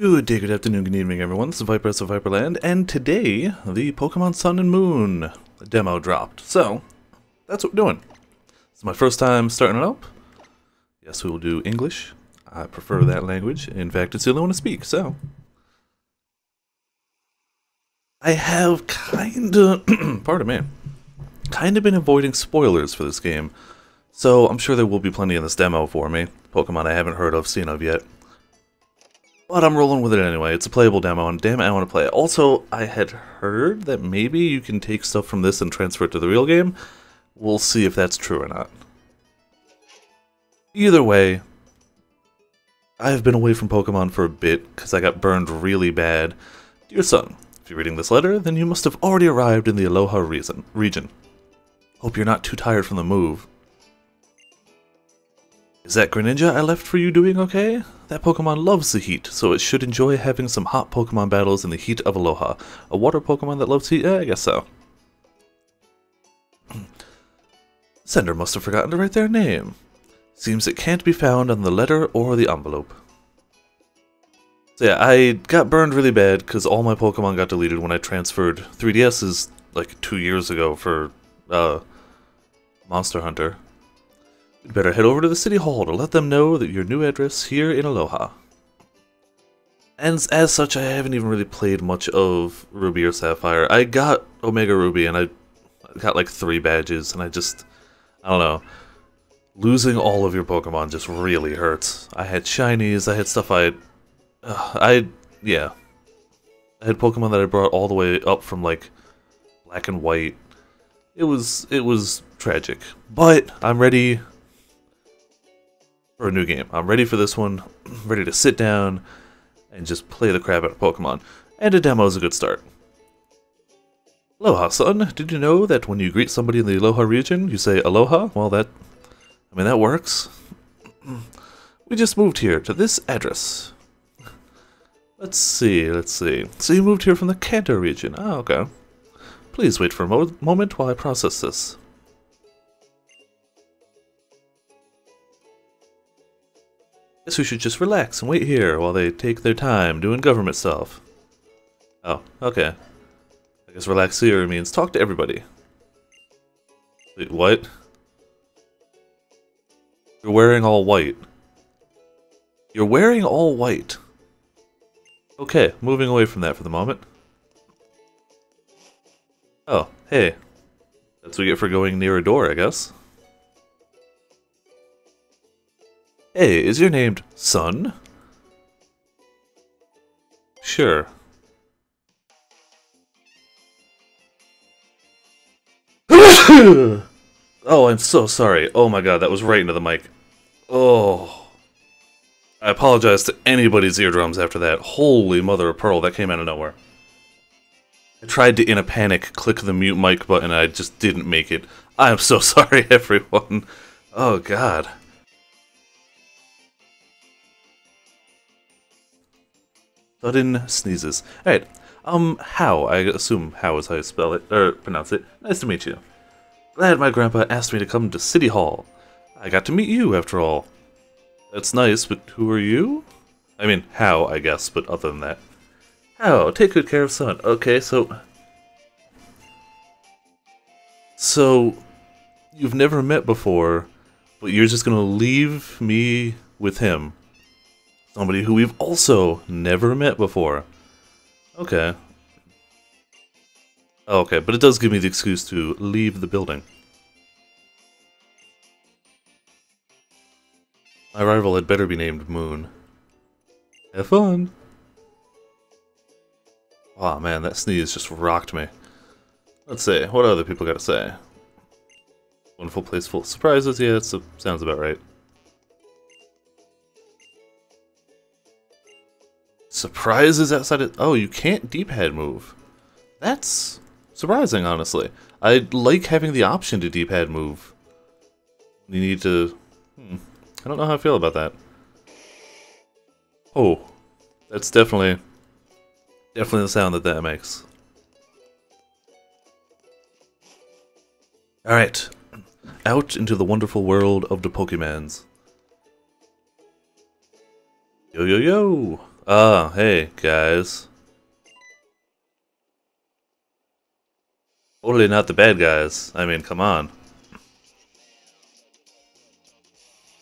Good day, good afternoon, good evening, everyone. This is Viperess of Viperland, and today, the Pokemon Sun and Moon demo dropped. So, that's what we're doing. It's my first time starting it up. Yes, we will do English. I prefer that language. In fact, it's the only one to speak, so... I have kinda... pardon me. Kinda been avoiding spoilers for this game. So, I'm sure there will be plenty in this demo for me. Pokemon I haven't heard of, seen of yet. But I'm rolling with it anyway. It's a playable demo, and damn it, I want to play it. Also, I had heard that maybe you can take stuff from this and transfer it to the real game. We'll see if that's true or not. Either way, I've been away from Pokemon for a bit because I got burned really bad. Dear son, if you're reading this letter, then you must have already arrived in the Alola reason, region. Hope you're not too tired from the move. Is that Greninja I left for you doing okay? That Pokemon loves the heat, so it should enjoy having some hot Pokemon battles in the heat of Alola. A water Pokemon that loves heat? Eh, I guess so. Sender must have forgotten to write their name. Seems it can't be found on the letter or the envelope. So yeah, I got burned really bad because all my Pokemon got deleted when I transferred 3DSs like two years ago for uh, Monster Hunter. We'd better head over to the City Hall to let them know that your new address here in Alola. And as such, I haven't even really played much of Ruby or Sapphire. I got Omega Ruby and I got like three badges and I just, I don't know. Losing all of your Pokemon just really hurts. I had shinies, I had stuff I, uh, I, yeah. I had Pokemon that I brought all the way up from like black and white. It was, it was tragic. But I'm ready for a new game. I'm ready for this one, ready to sit down and just play the crap out of Pokemon. And a demo is a good start. Alola, son. Did you know that when you greet somebody in the Alola region, you say Alola? Well, that... I mean, that works. We just moved here to this address. Let's see, let's see. So you moved here from the Kanto region. Ah, okay. Please wait for a mo moment while I process this. Guess we should just relax and wait here while they take their time doing government stuff. Oh, okay. I guess relax here means talk to everybody. Wait, what? You're wearing all white. You're wearing all white. Okay, moving away from that for the moment. Oh, hey. That's what we get for going near a door, I guess. Hey, is your name Sun? Sure. oh, I'm so sorry. Oh my god, that was right into the mic. Oh. I apologize to anybody's eardrums after that. Holy mother of pearl, that came out of nowhere. I tried to, in a panic, click the mute mic button I just didn't make it. I am so sorry, everyone. Oh god. Sudden sneezes. Alright, um, Hau, I assume Hau is how you spell it, or pronounce it. Nice to meet you. Glad my grandpa asked me to come to City Hall. I got to meet you, after all. That's nice, but who are you? I mean, Hau, I guess, but other than that. Hau, take good care of Sun. Okay, so... So, you've never met before, but you're just gonna leave me with him. Somebody who we've also never met before. Okay. Oh, okay, but it does give me the excuse to leave the building. My rival had better be named Moon. Have fun! Oh man, that sneeze just rocked me. Let's see, what other people got to say? Wonderful place full of surprises, yeah, sounds about right. Surprises outside of... Oh, you can't D-pad move. That's surprising, honestly. I like having the option to D-pad move. You need to... Hmm, I don't know how I feel about that. Oh, that's definitely... Definitely the sound that that makes. Alright, out into the wonderful world of the Pokemans. Yo yo yo! Ah, hey, guys. Totally not the bad guys. I mean, come on.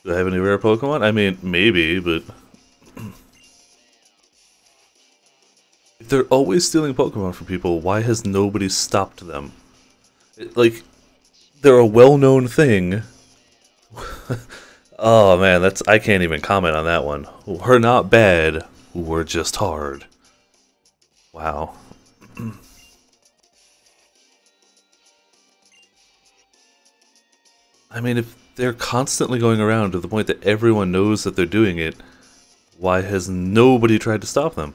Do I have any rare Pokemon? I mean, maybe, but... if they're always stealing Pokemon from people, why has nobody stopped them? It, like, they're a well-known thing. oh man, that's I can't even comment on that one. We're not bad, we're just hard. Wow. I mean, if they're constantly going around to the point that everyone knows that they're doing it, why has nobody tried to stop them?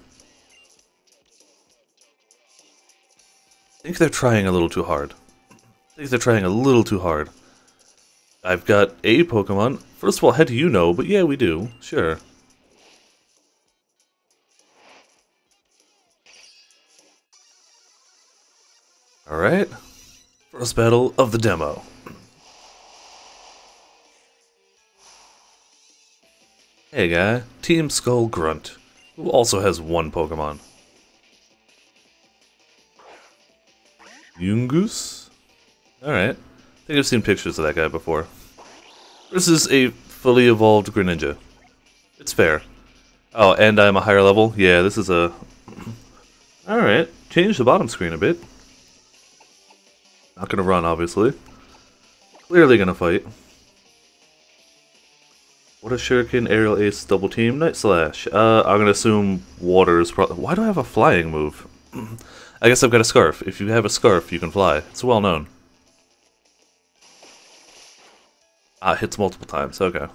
I think they're trying a little too hard. I think they're trying a little too hard. I've got a Pokemon. First of all, how do you know? But yeah, we do. Sure. Alright. First battle of the demo. Hey guy, Team Skull Grunt, who also has one Pokemon. Yungoos? Alright. I think I've seen pictures of that guy before. This is a fully evolved Greninja. It's fair. Oh, and I'm a higher level? Yeah, this is a... Alright, change the bottom screen a bit. Not gonna run, obviously. Clearly gonna fight. Water Shuriken, Aerial Ace, Double Team, Night Slash. Uh, I'm gonna assume Water is probably... Why do I have a flying move? I guess I've got a Scarf. If you have a Scarf, you can fly. It's well known. Ah, hits multiple times, okay.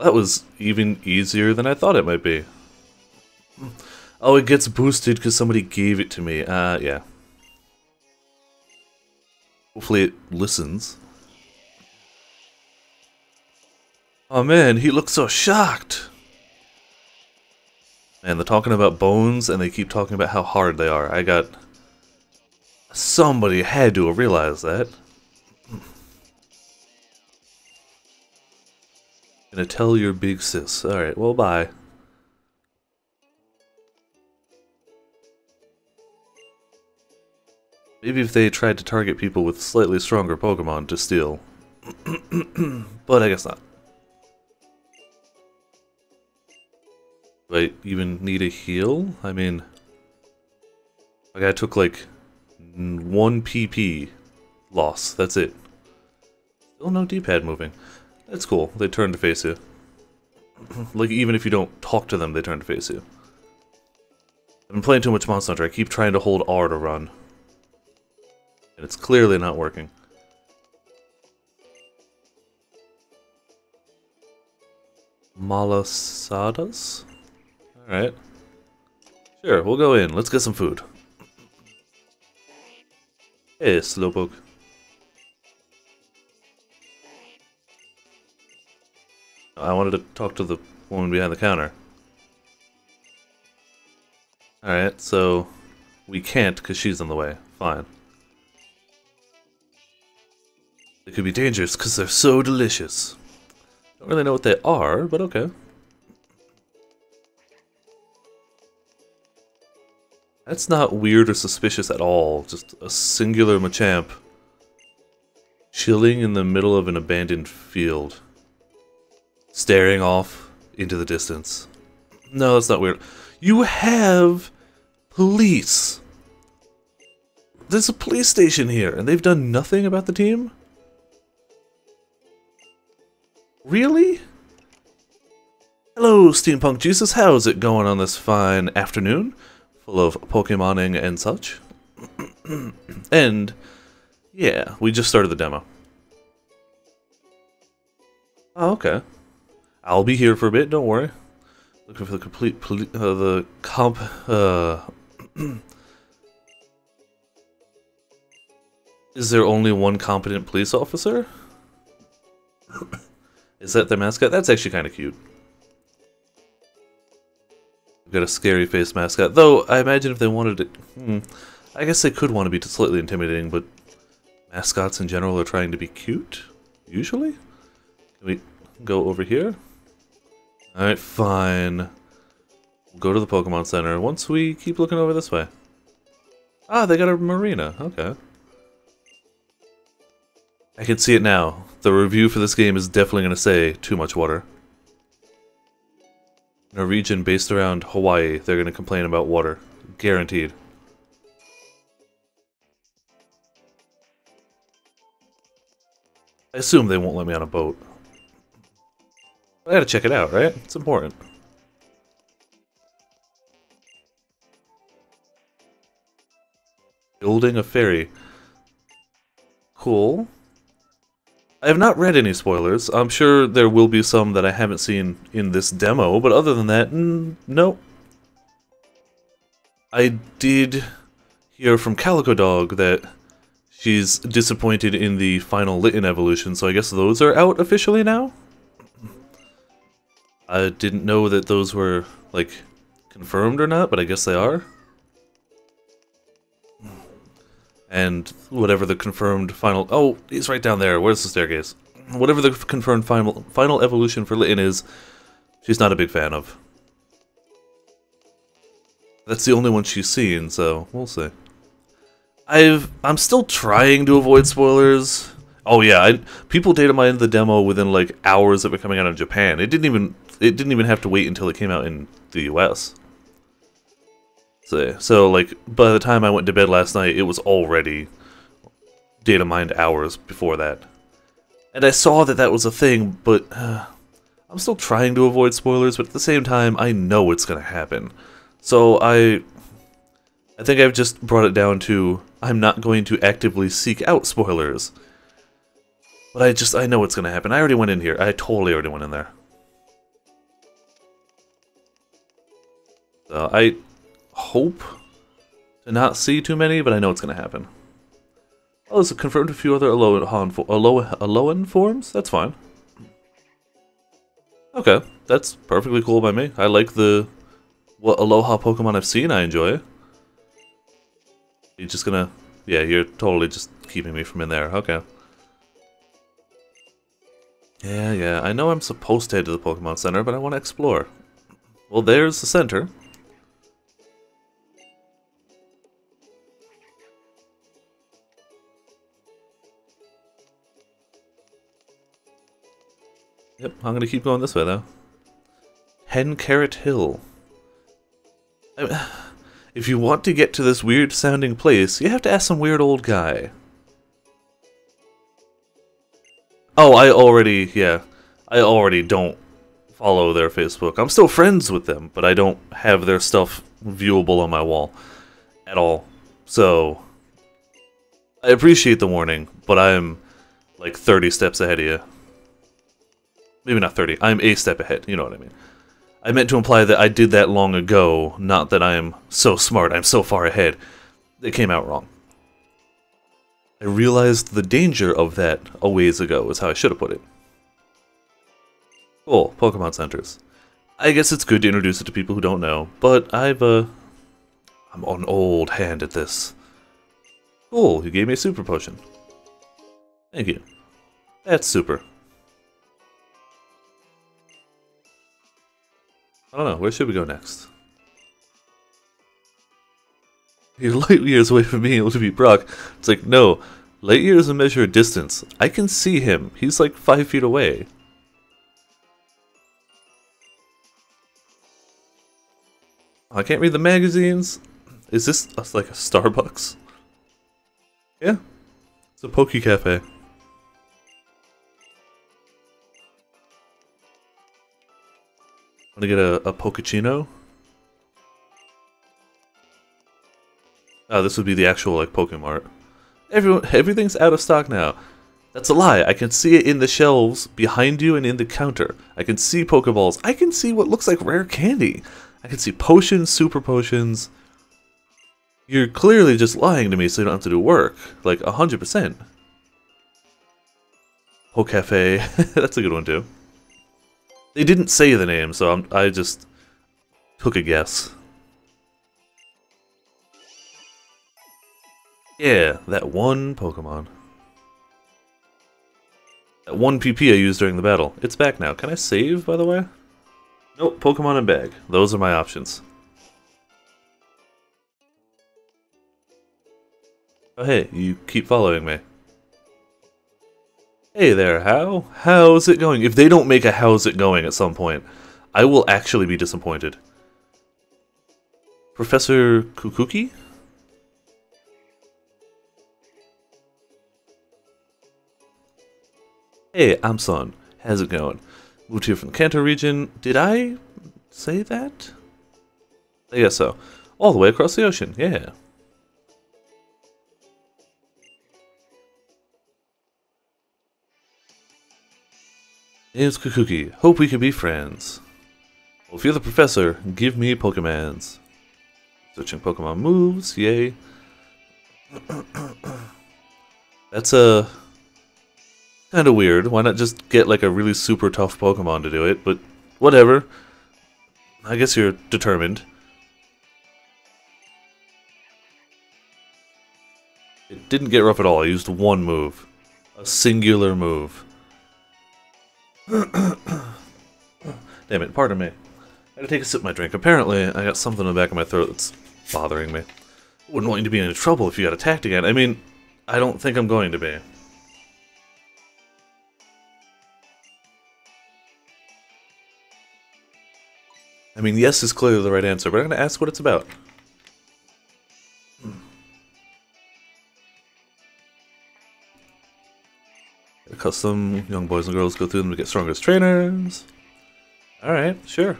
That was even easier than I thought it might be. Oh, it gets boosted because somebody gave it to me. Uh, yeah. Hopefully it listens. Oh man, he looks so shocked. Man, they're talking about bones and they keep talking about how hard they are. I got... Somebody had to have realized that. Gonna tell your big sis. Alright, well bye. Maybe if they tried to target people with slightly stronger Pokemon to steal. but I guess not. Do I even need a heal? I mean, my guy took like one PP loss. That's it. Still no D-pad moving. That's cool. They turn to face you. like, even if you don't talk to them, they turn to face you. I've been playing too much Monster Hunter. I keep trying to hold R to run. And it's clearly not working. Malasadas? Alright. Sure, we'll go in. Let's get some food. Hey, Slowpoke. I wanted to talk to the woman behind the counter. Alright, so we can't because she's in the way. Fine. They could be dangerous because they're so delicious. Don't really know what they are, but okay. That's not weird or suspicious at all. Just a singular Machamp chilling in the middle of an abandoned field, staring off into the distance. No, that's not weird. You have police. There's a police station here, and they've done nothing about the team? Really? Hello, Steampunk Jesus. How's it going on this fine afternoon? full of Pokemoning and such. and yeah, we just started the demo. Oh, okay. I'll be here for a bit. Don't worry. Looking for the complete uh, the comp. Uh, Is there only one competent police officer? Is that their mascot? That's actually kind of cute got a scary face mascot. Though, I imagine if they wanted to... Hmm, I guess they could want to be slightly intimidating, but mascots in general are trying to be cute, usually? Can we... go over here. Alright, fine. Go to the Pokemon Center once we keep looking over this way. Ah, they got a marina. Okay. I can see it now. The review for this game is definitely going to say too much water. In a region based around Hawaii, they're going to complain about water. Guaranteed. I assume they won't let me on a boat. I gotta check it out, right? It's important. Building a ferry. Cool. I have not read any spoilers. I'm sure there will be some that I haven't seen in this demo, but other than that, no. I did hear from Calico Dog that she's disappointed in the final Litten evolution, so I guess those are out officially now? I didn't know that those were, like, confirmed or not, but I guess they are. And whatever the confirmed final... Oh, he's right down there. Where's the staircase? Whatever the confirmed final, final evolution for Litten is, she's not a big fan of. That's the only one she's seen, so we'll see. I've I'm still trying to avoid spoilers. Oh yeah, I, people data mined the demo within like hours of it coming out in Japan. It didn't even it didn't even have to wait until it came out in the US. So, so like by the time I went to bed last night, it was already data mined hours before that. And I saw that that was a thing, but uh, I'm still trying to avoid spoilers, but at the same time, I know it's going to happen. So I I think I've just brought it down to I'm not going to actively seek out spoilers. But I just, I know what's going to happen. I already went in here. I totally already went in there. So I hope to not see too many, but I know it's going to happen. Oh, it's confirmed a few other Alolan, Alolan, Alolan forms? That's fine. Okay, that's perfectly cool by me. I like the what Aloha Pokemon I've seen, I enjoy. You're just gonna... Yeah, you're totally just keeping me from in there. Okay. Yeah, yeah, I know I'm supposed to head to the Pokemon Center, but I want to explore. Well, there's the center. Yep, I'm gonna keep going this way, though. Ten Carat Hill. I if you want to get to this weird sounding place, you have to ask some weird old guy. Oh, I already, yeah. I already don't follow their Facebook. I'm still friends with them, but I don't have their stuff viewable on my wall at all. So, I appreciate the warning, but I'm like 30 steps ahead of you. Maybe not 30. I'm a step ahead, you know what I mean. I meant to imply that I did that long ago, not that I am so smart, I'm so far ahead. It came out wrong. I realized the danger of that a ways ago, is how I should have put it. Cool, Pokemon Centers. I guess it's good to introduce it to people who don't know, but I've, uh... I'm an old hand at this. Cool, you gave me a super potion. Thank you. That's super. I don't know. Where should we go next? You're light years away from being able to beat Brock. It's like, no. Light years a measure of distance. I can see him. He's like five feet away. Oh, I can't read the magazines. Is this uh, like a Starbucks? Yeah. It's a Poke Cafe. Want to get a, a Pokechino? Oh, this would be the actual, like, Pokemart. Everyone, everything's out of stock now. That's a lie. I can see it in the shelves behind you and in the counter. I can see Pokeballs. I can see what looks like rare candy. I can see potions, super potions. You're clearly just lying to me so you don't have to do work. Like, 100%. Pokecafe. That's a good one, too. They didn't say the name, so I'm, I just took a guess. Yeah, that one Pokemon. That one PP I used during the battle. It's back now. Can I save, by the way? Nope, Pokemon and bag. Those are my options. Oh hey, you keep following me. Hey there, Hau? How's it going? If they don't make a how's it going at some point, I will actually be disappointed. Professor Kukui? Hey, I'm Sun. How's it going? Moved here from the Kanto region. Did I say that? I guess so. All the way across the ocean, yeah. Name's Kukui. Hope we can be friends. Well, if you're the professor, give me Pokemons. Searching Pokemon moves, yay. That's a... Uh, kind of weird. Why not just get like a really super tough Pokemon to do it? But whatever. I guess you're determined. It didn't get rough at all. I used one move. A singular move. Damn it, pardon me. I had to take a sip of my drink. Apparently, I got something in the back of my throat that's bothering me. Wouldn't want you to be in trouble if you got attacked again. I mean, I don't think I'm going to be. I mean, yes is clearly the right answer, but I'm going to ask what it's about. Custom young boys and girls go through them to get stronger as trainers. Alright, sure.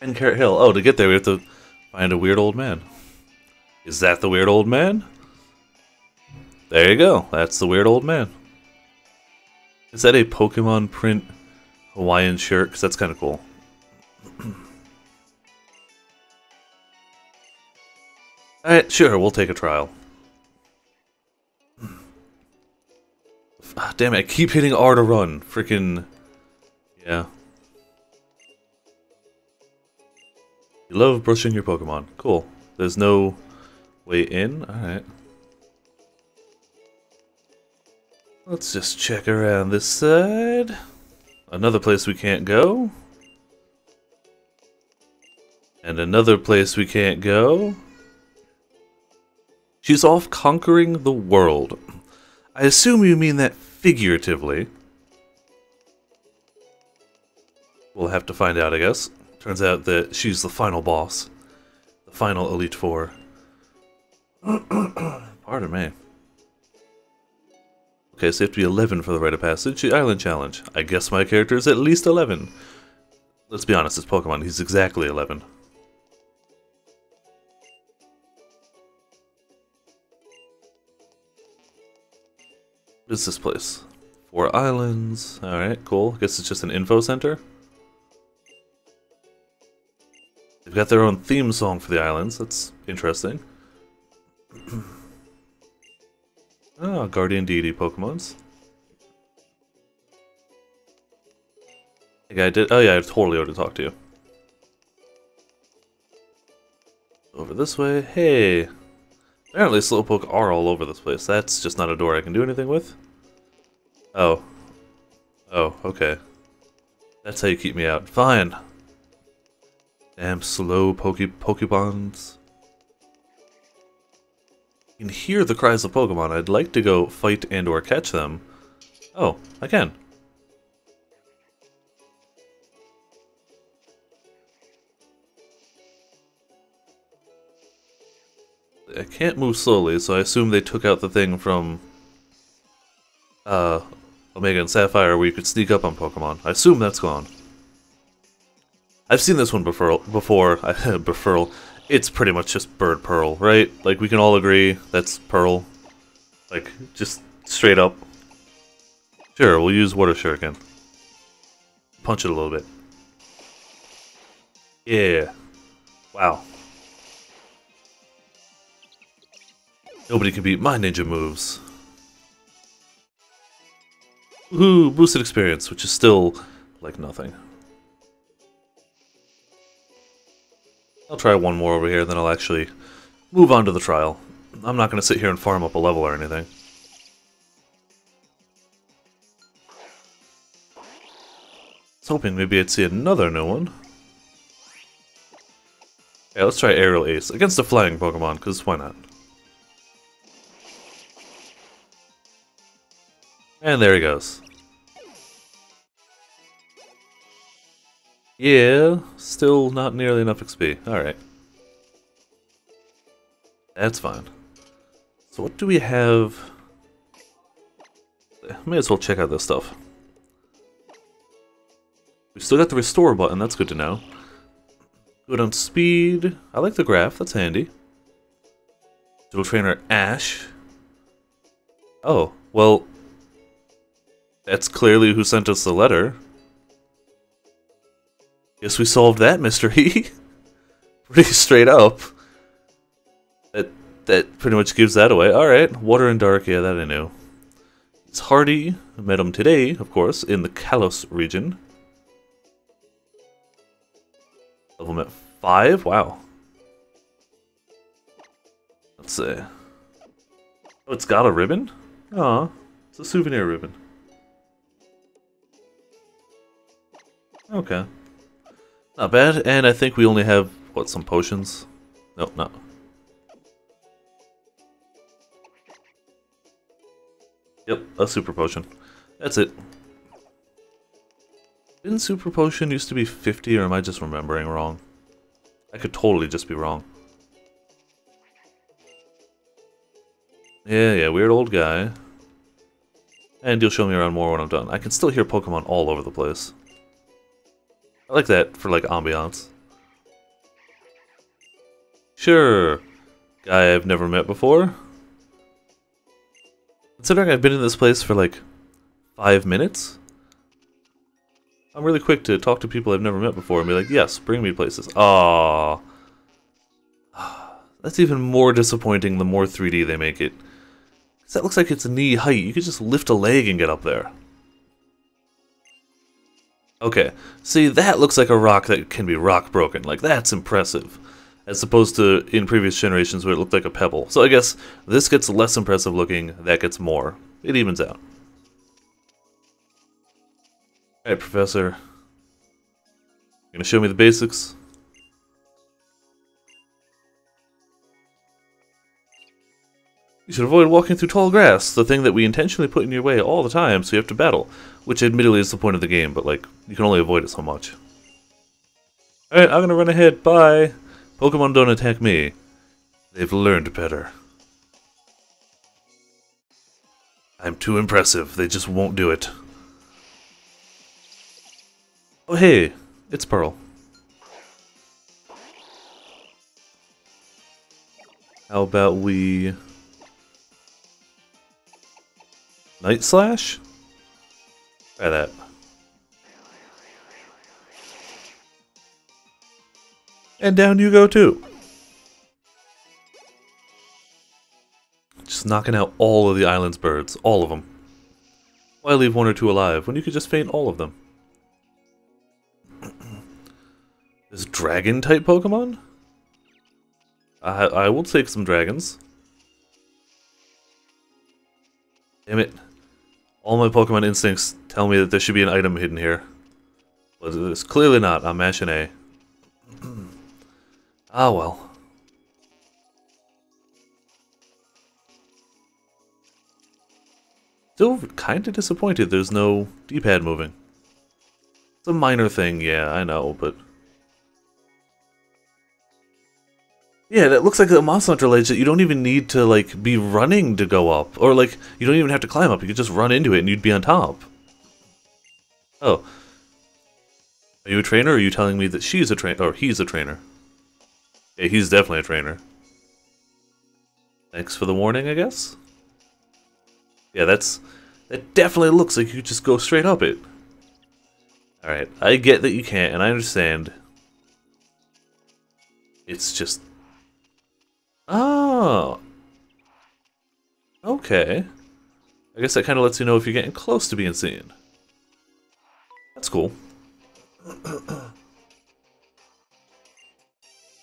And Carat Hill. Oh, to get there we have to find a weird old man. Is that the weird old man? There you go. That's the weird old man. Is that a Pokemon print Hawaiian shirt? Because that's kind of cool. Alright, sure, we'll take a trial. Ah, damn it, I keep hitting R to run. Freaking... Yeah. You love brushing your Pokemon. Cool. There's no way in? Alright. Let's just check around this side. Another place we can't go. And another place we can't go. She's off conquering the world. I assume you mean that figuratively. We'll have to find out, I guess. Turns out that she's the final boss. The final Elite Four. Pardon me. Okay, so you have to be 11 for the rite of passage. The Island Challenge. I guess my character is at least 11. Let's be honest, it's Pokemon. He's exactly 11. Is this place? Four islands. Alright, cool. I guess it's just an info center. They've got their own theme song for the islands. That's interesting. ah, Guardian Deity Pokemons. The guy did. Oh yeah, I totally ought to talk to you. Over this way. Hey, Apparently Slowpoke are all over this place. That's just not a door I can do anything with. Oh. Oh, okay. That's how you keep me out. Fine. Damn slow poke Pokebons. You can hear the cries of Pokemon. I'd like to go fight and or catch them. Oh, I can. I can't move slowly, so I assume they took out the thing from uh, Omega and Sapphire where you could sneak up on Pokemon. I assume that's gone. I've seen this one before. Before, Befurl. It's pretty much just Bird Pearl, right? Like, we can all agree that's Pearl. Like, just straight up. Sure, we'll use Water Shuriken. Punch it a little bit. Yeah. Wow. Nobody can beat my ninja moves. Woohoo! Boosted experience, which is still like nothing. I'll try one more over here, then I'll actually move on to the trial. I'm not going to sit here and farm up a level or anything. I was hoping maybe I'd see another new one. Yeah, let's try Aerial Ace against a flying Pokemon, because why not? And there he goes. Yeah, still not nearly enough XP. Alright. That's fine. So what do we have? May as well check out this stuff. We still got the restore button, that's good to know. Good on speed. I like the graph, that's handy. Dual trainer Ash. Oh, well, that's clearly who sent us the letter. Guess we solved that mystery. Pretty straight up. That that pretty much gives that away. Alright, Water and Dark, yeah, that I knew. It's Hardy. I met him today, of course, in the Kalos region. Level at 5? Wow. Let's see. Oh, it's got a ribbon? Aw, it's a souvenir ribbon. Okay. Not bad, and I think we only have, what, some potions? No, no. Yep, a super potion. That's it. Didn't super potion used to be 50, or am I just remembering wrong? I could totally just be wrong. Yeah, yeah, weird old guy. And you'll show me around more when I'm done. I can still hear Pokemon all over the place. I like that for like ambiance. Sure. Guy I've never met before. Considering I've been in this place for like five minutes, I'm really quick to talk to people I've never met before and be like, yes, bring me places. Ah, That's even more disappointing the more 3D they make it. Because That looks like it's knee height. You could just lift a leg and get up there. Okay, see, that looks like a rock that can be rock broken. Like, that's impressive. As opposed to in previous generations where it looked like a pebble. So I guess this gets less impressive looking, that gets more. It evens out. Alright, Professor. You gonna show me the basics? You should avoid walking through tall grass, the thing that we intentionally put in your way all the time so you have to battle. Which admittedly is the point of the game, but like, you can only avoid it so much. Alright, I'm gonna run ahead, bye! Pokemon don't attack me. They've learned better. I'm too impressive, they just won't do it. Oh hey, it's Pearl. How about we... Night Slash? Try that. And down you go too. Just knocking out all of the island's birds. All of them. Why leave one or two alive when you could just faint all of them? this dragon-type Pokemon? I, I will take some dragons. Damn it. All my Pokemon instincts tell me that there should be an item hidden here. But it's clearly not. I'm mashing A. ah well. Still kind of disappointed there's no D-pad moving. It's a minor thing, yeah, I know, but... Yeah, that looks like a Monster Hunter ledge that you don't even need to, like, be running to go up. Or, like, you don't even have to climb up. You could just run into it and you'd be on top. Oh. Are you a trainer, or are you telling me that she's a trainer, or he's a trainer? Yeah, he's definitely a trainer. Thanks for the warning, I guess? Yeah, that's... That definitely looks like you just go straight up it. Alright, I get that you can't, and I understand. It's just Oh. Okay. I guess that kind of lets you know if you're getting close to being seen. That's cool. In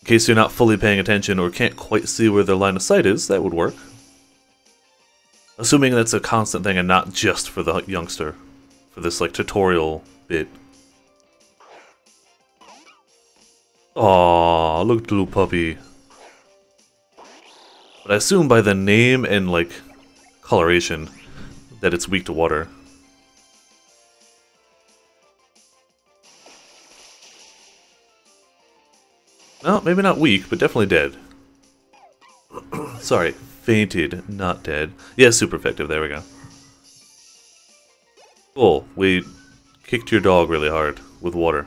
case you're not fully paying attention or can't quite see where their line of sight is, that would work. Assuming that's a constant thing and not just for the youngster. For this, like, tutorial bit. Aw, look at the little puppy. But I assume by the name and, like, coloration that it's weak to water. No, maybe not weak, but definitely dead. Sorry, fainted, not dead. Yeah, super effective, there we go. Cool, we kicked your dog really hard with water.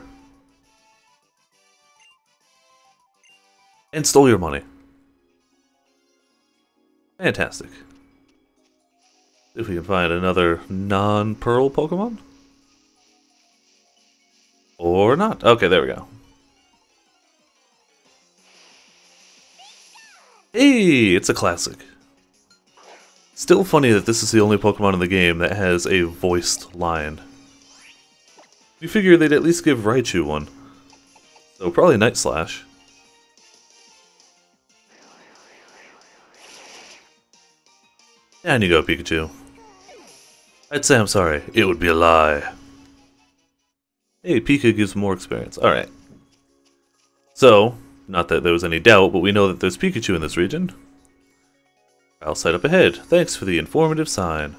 And stole your money. Fantastic. If we can find another non-pearl Pokemon? Or not. Okay, there we go. Hey, it's a classic. Still funny that this is the only Pokemon in the game that has a voiced line. We figured they'd at least give Raichu one. So probably Night Slash. And you go, Pikachu. I'd say I'm sorry. It would be a lie. Hey, Pika gives more experience. Alright. So, not that there was any doubt, but we know that there's Pikachu in this region. I'll sight up ahead. Thanks for the informative sign.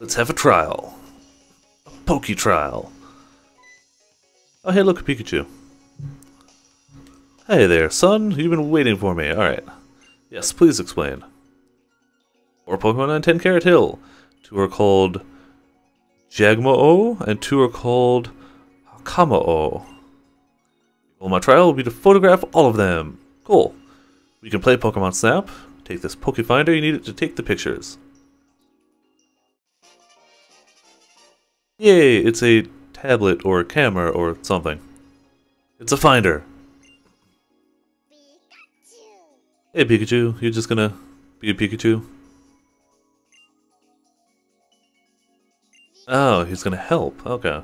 Let's have a trial. A Poke trial. Oh, hey, look, Pikachu. Hey there, son. You've been waiting for me. Alright. Yes, please explain. Four Pokemon on 10 Carat Hill. Two are called Jangmo-o, and two are called Hakamo-o. Well, my trial will be to photograph all of them. Cool. We can play Pokemon Snap. Take this Pokefinder, you need it to take the pictures. Yay, it's a tablet or a camera or something. It's a finder. Hey Pikachu, you're just gonna be a Pikachu? Oh, he's gonna help. Okay.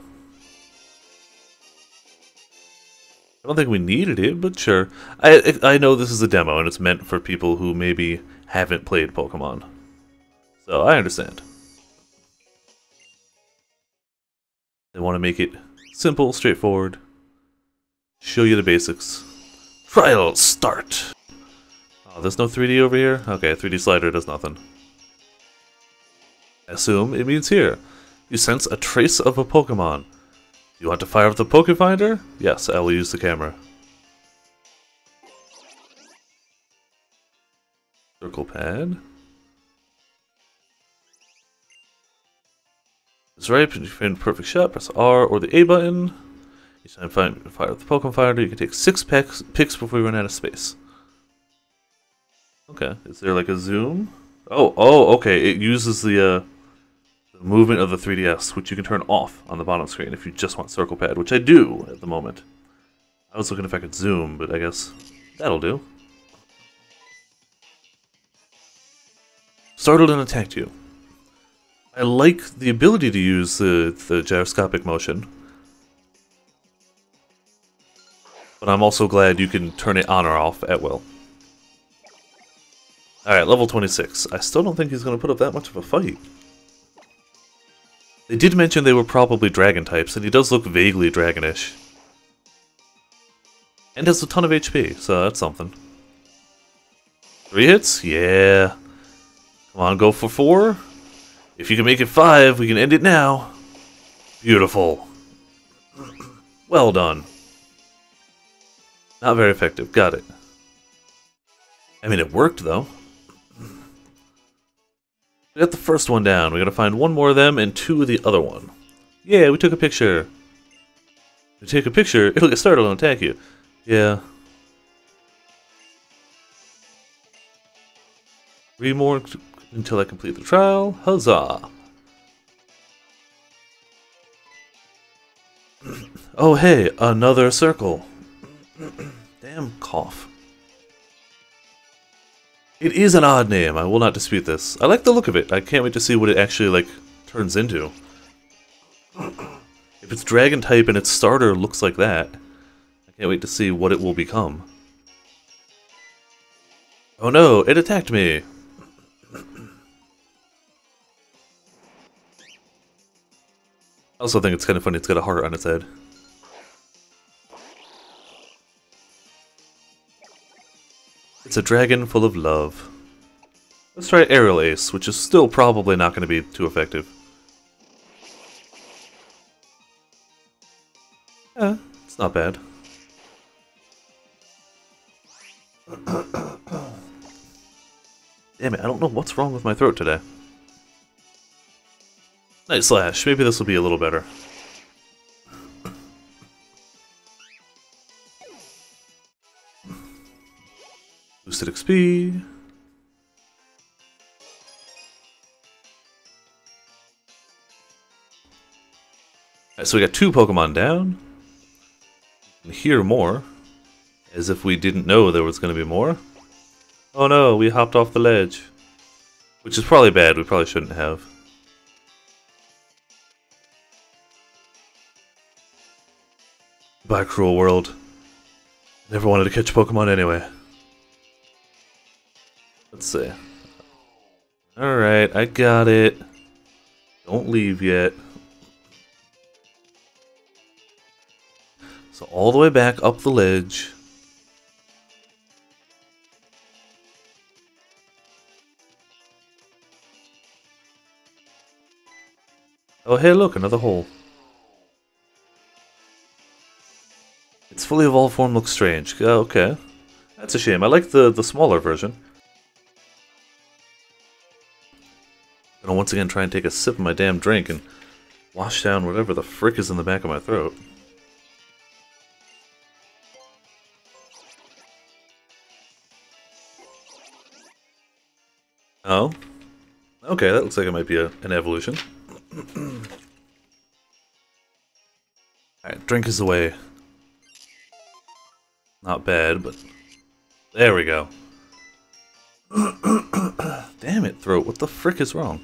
I don't think we needed it, but sure. I I know this is a demo and it's meant for people who maybe haven't played Pokemon. So I understand. They want to make it simple, straightforward, show you the basics. Trial start! Oh, there's no 3D over here? Okay, 3D slider does nothing. I assume it means here. You sense a trace of a Pokemon. You want to fire up the Pokefinder? Yes, I will use the camera. Circle pad. It's right, if you find a perfect shot, press R or the A button. Each time you fire up the Pokemon Finder, you can take six picks, picks before you run out of space. Okay. Is there like a zoom? Oh, oh, okay. It uses the, uh, the movement of the 3DS, which you can turn off on the bottom screen if you just want circle pad, which I do at the moment. I was looking if I could zoom, but I guess that'll do. Startled and attacked you. I like the ability to use the, the gyroscopic motion. But I'm also glad you can turn it on or off at will. Alright, level 26. I still don't think he's going to put up that much of a fight. They did mention they were probably dragon types, and he does look vaguely dragonish. And has a ton of HP, so that's something. Three hits? Yeah. Come on, go for four. If you can make it five, we can end it now. Beautiful. Well done. Not very effective. Got it. I mean, it worked, though. We got the first one down. We gotta find one more of them and two of the other one. Yeah, we took a picture. We take a picture, it'll get started and attack you. Yeah. Three more until I complete the trial. Huzzah! oh hey, another circle. Damn cough. It is an odd name, I will not dispute this. I like the look of it. I can't wait to see what it actually, like, turns into. If it's dragon type and its starter looks like that, I can't wait to see what it will become. Oh no, it attacked me! I also think it's kind of funny it's got a heart on its head. It's a dragon full of love. Let's try Aerial Ace, which is still probably not going to be too effective. Yeah, it's not bad. Damn it, I don't know what's wrong with my throat today. Night Slash, maybe this will be a little better. Boosted XP. Alright, so we got two Pokemon down. And hear more. As if we didn't know there was going to be more. Oh no, we hopped off the ledge. Which is probably bad, we probably shouldn't have. Bye, cruel world. Never wanted to catch Pokemon anyway. Let's see. Alright, I got it. Don't leave yet. So all the way back up the ledge. Oh hey look, another hole. Its fully evolved form looks strange. Okay. That's a shame. I like the, the smaller version. Once again try and take a sip of my damn drink and wash down whatever the frick is in the back of my throat. Oh. Okay, that looks like it might be a, an evolution. Alright, drink is away. Not bad, but... There we go. Damn it, throat. What the frick is wrong?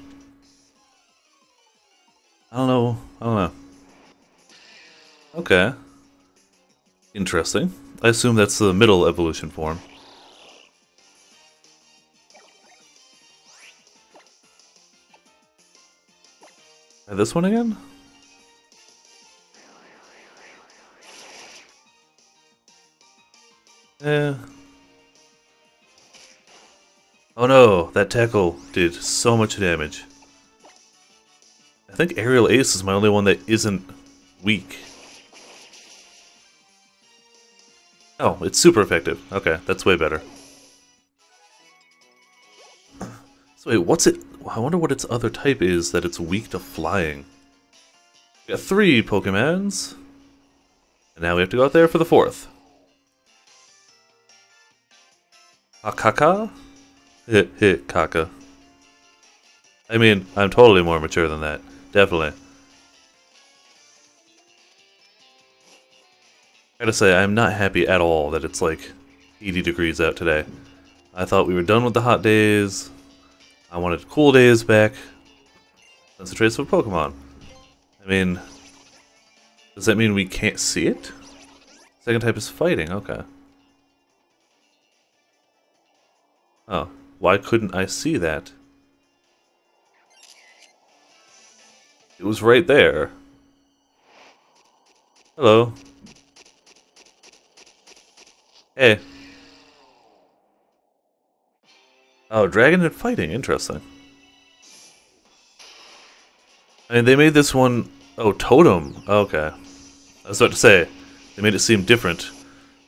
I don't know. I don't know. Okay. Interesting. I assume that's the middle evolution form. And this one again? Yeah. Oh no, that tackle did so much damage. I think Aerial Ace is my only one that isn't weak. Oh, it's super effective. Okay, that's way better. So wait, what's it... I wonder what its other type is that it's weak to flying. We got three Pokemons. And now we have to go out there for the fourth. Akaka? Hit, hit, Kaka. I mean, I'm totally more mature than that. Definitely. I gotta say, I'm not happy at all that it's like 80 degrees out today. I thought we were done with the hot days. I wanted cool days back. That's a trace of a Pokemon. I mean, does that mean we can't see it? Second type is fighting, okay. Oh, why couldn't I see that? It was right there. Hello. Hey. Oh, dragon and fighting, interesting. I mean, they made this one... Oh, totem. Oh, okay. I was about to say, they made it seem different.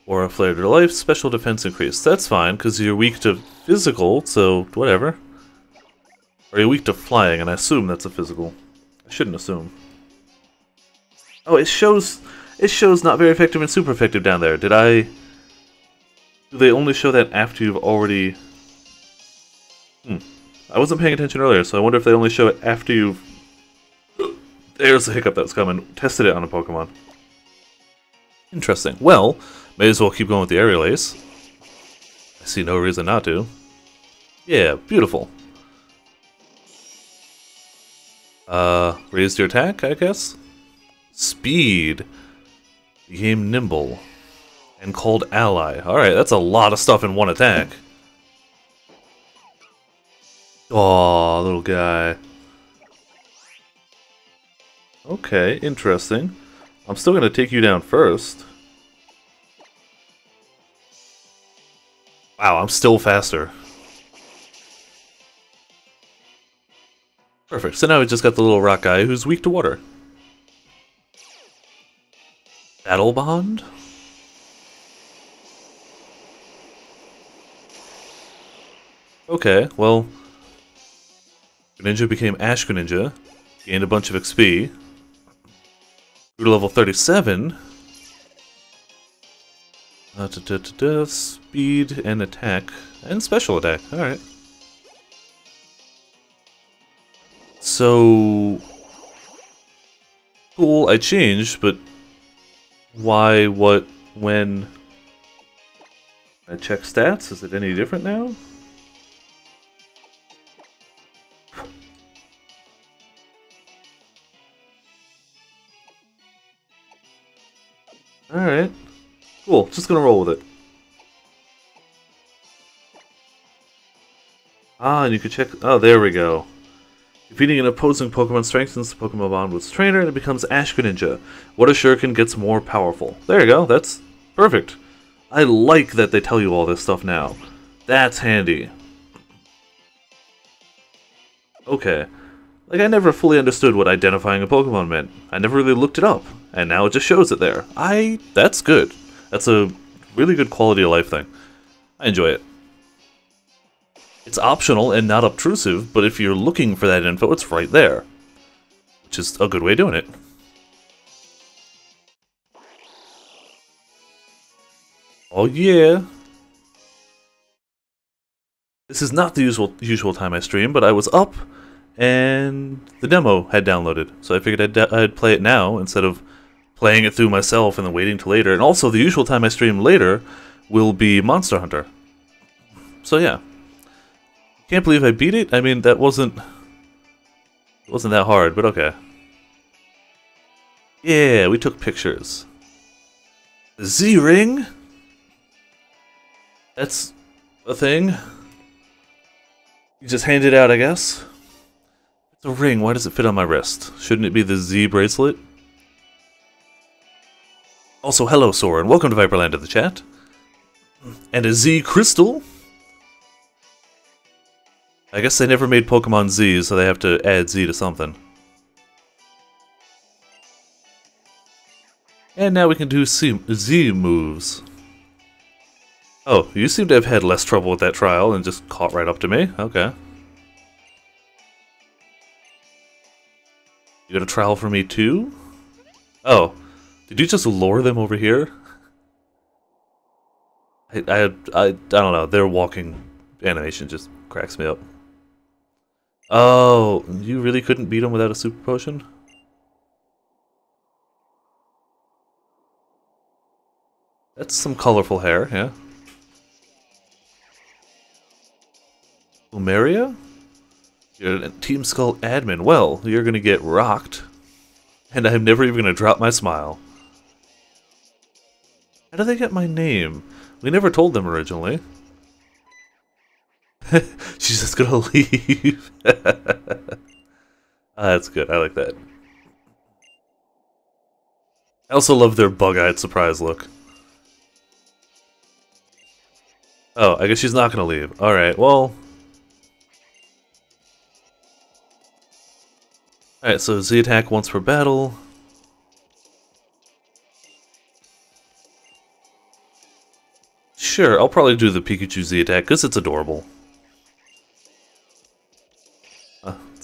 Or a flare to life, special defense increase. That's fine, because you're weak to physical, so whatever. Or you're weak to flying, and I assume that's a physical. I shouldn't assume. Oh, it shows it shows not very effective and super effective down there. Did I... Do they only show that after you've already... Hmm. I wasn't paying attention earlier, so I wonder if they only show it after you've... There's the hiccup that was coming. Tested it on a Pokemon. Interesting. Well, May as well keep going with the aerial ace. I see no reason not to. Yeah, beautiful. Uh, raised your attack, I guess? Speed. Became nimble. And called ally. Alright, that's a lot of stuff in one attack. Aw, little guy. Okay, interesting. I'm still gonna take you down first. Wow, I'm still faster. Perfect. So now we just got the little rock guy who's weak to water. Battle Bond? Okay, well... Greninja became Ash Greninja, gained a bunch of XP, grew to level 37, uh, da, da, da, speed and attack, and special attack, alright. So... Cool, I changed, but why, what, when... I check stats, is it any different now? Alright. Cool, just gonna roll with it. Ah, and you can check... Oh, there we go. Defeating an opposing Pokemon strengthens the Pokemon bond with its trainer and it becomes Ash Greninja. Water Shuriken gets more powerful. There you go, that's perfect. I like that they tell you all this stuff now. That's handy. Okay. Like, I never fully understood what identifying a Pokemon meant. I never really looked it up, and now it just shows it there. I... that's good. That's a really good quality of life thing. I enjoy it. It's optional and not obtrusive, but if you're looking for that info, it's right there. Which is a good way of doing it. Oh yeah! This is not the usual usual time I stream, but I was up and the demo had downloaded. So I figured I'd, I'd play it now instead of playing it through myself and then waiting till later. And also, the usual time I stream later will be Monster Hunter. So yeah. Can't believe I beat it. I mean, that wasn't... It wasn't that hard, but okay. Yeah, we took pictures. The Z-Ring? That's a thing. You just hand it out, I guess. It's a ring, why does it fit on my wrist? Shouldn't it be the Z bracelet? Also, hello Soren, welcome to Viperland to the chat. And a Z crystal? I guess they never made Pokemon Z, so they have to add Z to something. And now we can do C Z moves. Oh, you seem to have had less trouble with that trial and just caught right up to me. Okay. You got a trial for me too? Oh, did you just lure them over here? I, I, I, I don't know. Their walking animation just cracks me up. Oh, you really couldn't beat him without a super potion? That's some colorful hair, yeah. Plumeria? You're a Team Skull admin. Well, you're gonna get rocked. And I'm never even gonna drop my smile. How did they get my name? We never told them originally. She's just gonna leave. Oh, that's good. I like that. I also love their bug-eyed surprise look. Oh, I guess she's not gonna leave. Alright, well, Alright, so Z attack once per battle. Sure, I'll probably do the Pikachu Z attack because it's adorable.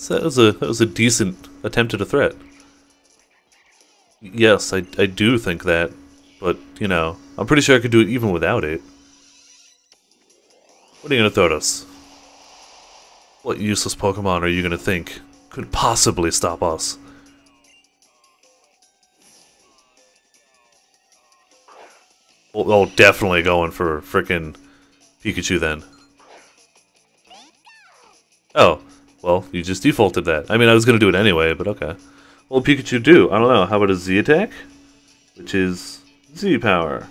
So that was a that was a decent attempt at a threat. Yes, I I do think that, but you know, I'm pretty sure I could do it even without it. What are you gonna throw at us? What useless Pokemon are you gonna think? could possibly stop us? Oh, definitely going for frickin' Pikachu then. Oh, well, you just defaulted that. I mean, I was gonna do it anyway, but okay. What will Pikachu do? I don't know. How about a Z attack? Which is Z power.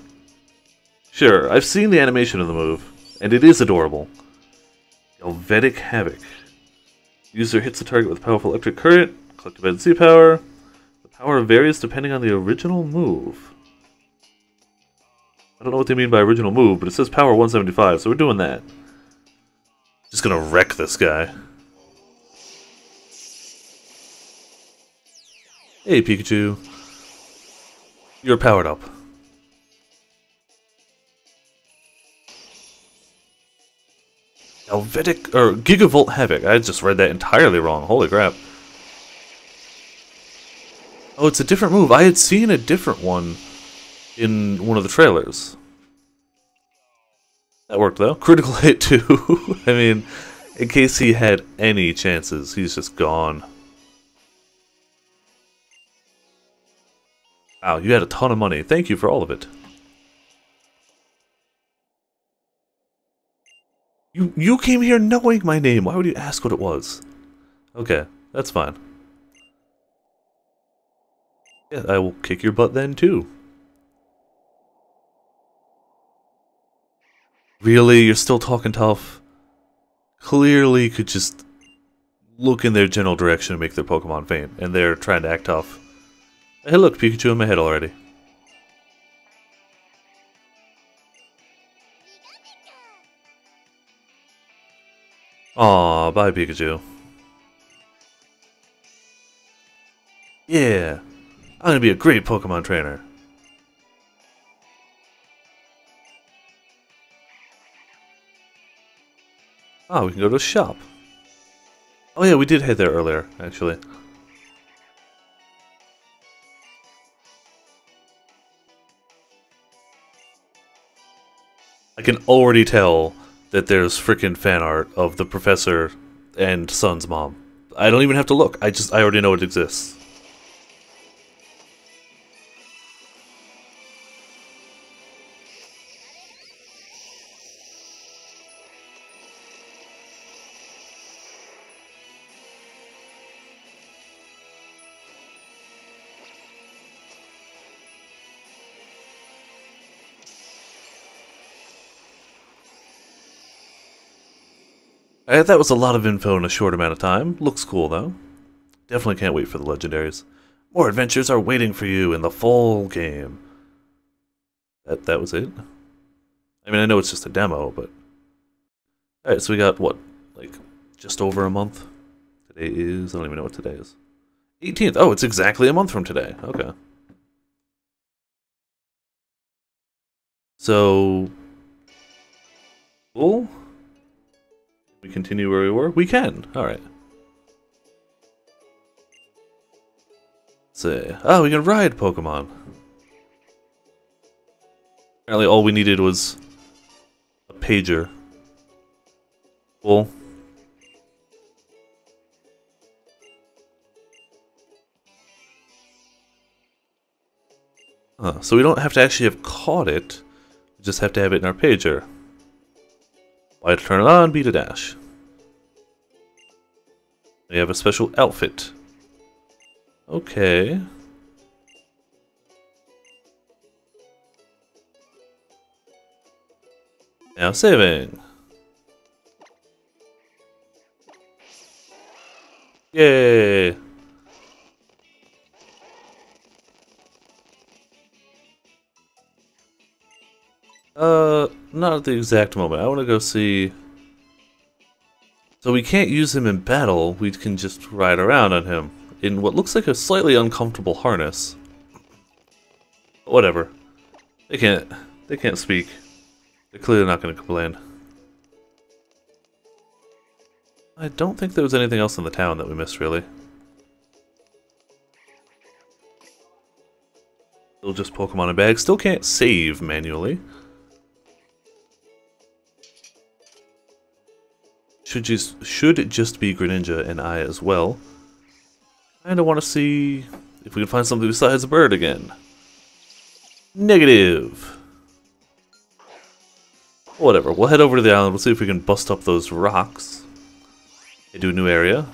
Sure, I've seen the animation of the move, and it is adorable. Helvetic Havoc. User hits the target with powerful electric current, collected by Z power. The power varies depending on the original move. I don't know what they mean by original move, but it says power 175, so we're doing that. Just gonna wreck this guy. Hey, Pikachu. You're powered up. Helvetic, or Gigavolt Havoc. I just read that entirely wrong. Holy crap. Oh, it's a different move. I had seen a different one in one of the trailers. That worked though. Critical hit too. I mean, in case he had any chances, he's just gone. Wow, you had a ton of money. Thank you for all of it. You you came here knowing my name. Why would you ask what it was? Okay, that's fine. Yeah, I will kick your butt then too. Really? You're still talking tough? Clearly could just look in their general direction and make their Pokemon faint, and they're trying to act tough. Hey look, Pikachu in my head already. Aw, bye Pikachu. Yeah, I'm gonna be a great Pokemon trainer. Oh, we can go to a shop. Oh yeah, we did head there earlier, actually. I can already tell that there's freaking fan art of the professor and son's mom. I don't even have to look. I just I already know it exists. Uh, that was a lot of info in a short amount of time. Looks cool, though. Definitely can't wait for the legendaries. More adventures are waiting for you in the full game. That that was it? I mean, I know it's just a demo, but... Alright, so we got, what, like, just over a month? Today is... I don't even know what today is. 18th. Oh, it's exactly a month from today. Okay. So... Cool we continue where we were? We can. Alright. Say, oh, we can ride Pokemon. Apparently all we needed was a pager. Cool. Huh, so we don't have to actually have caught it, we just have to have it in our pager. Y to turn it on, B to dash. We have a special outfit. Okay. Now saving. Yay! Uh, not at the exact moment. I want to go see... So we can't use him in battle, we can just ride around on him in what looks like a slightly uncomfortable harness. Whatever. They can't they can't speak. They're clearly not gonna complain. I don't think there was anything else in the town that we missed really. Still just Pokemon in bag. Still can't save manually. Should just should just be Greninja and I as well. Kinda wanna see if we can find something besides a bird again. Negative. Whatever, we'll head over to the island, we'll see if we can bust up those rocks. Into a new area.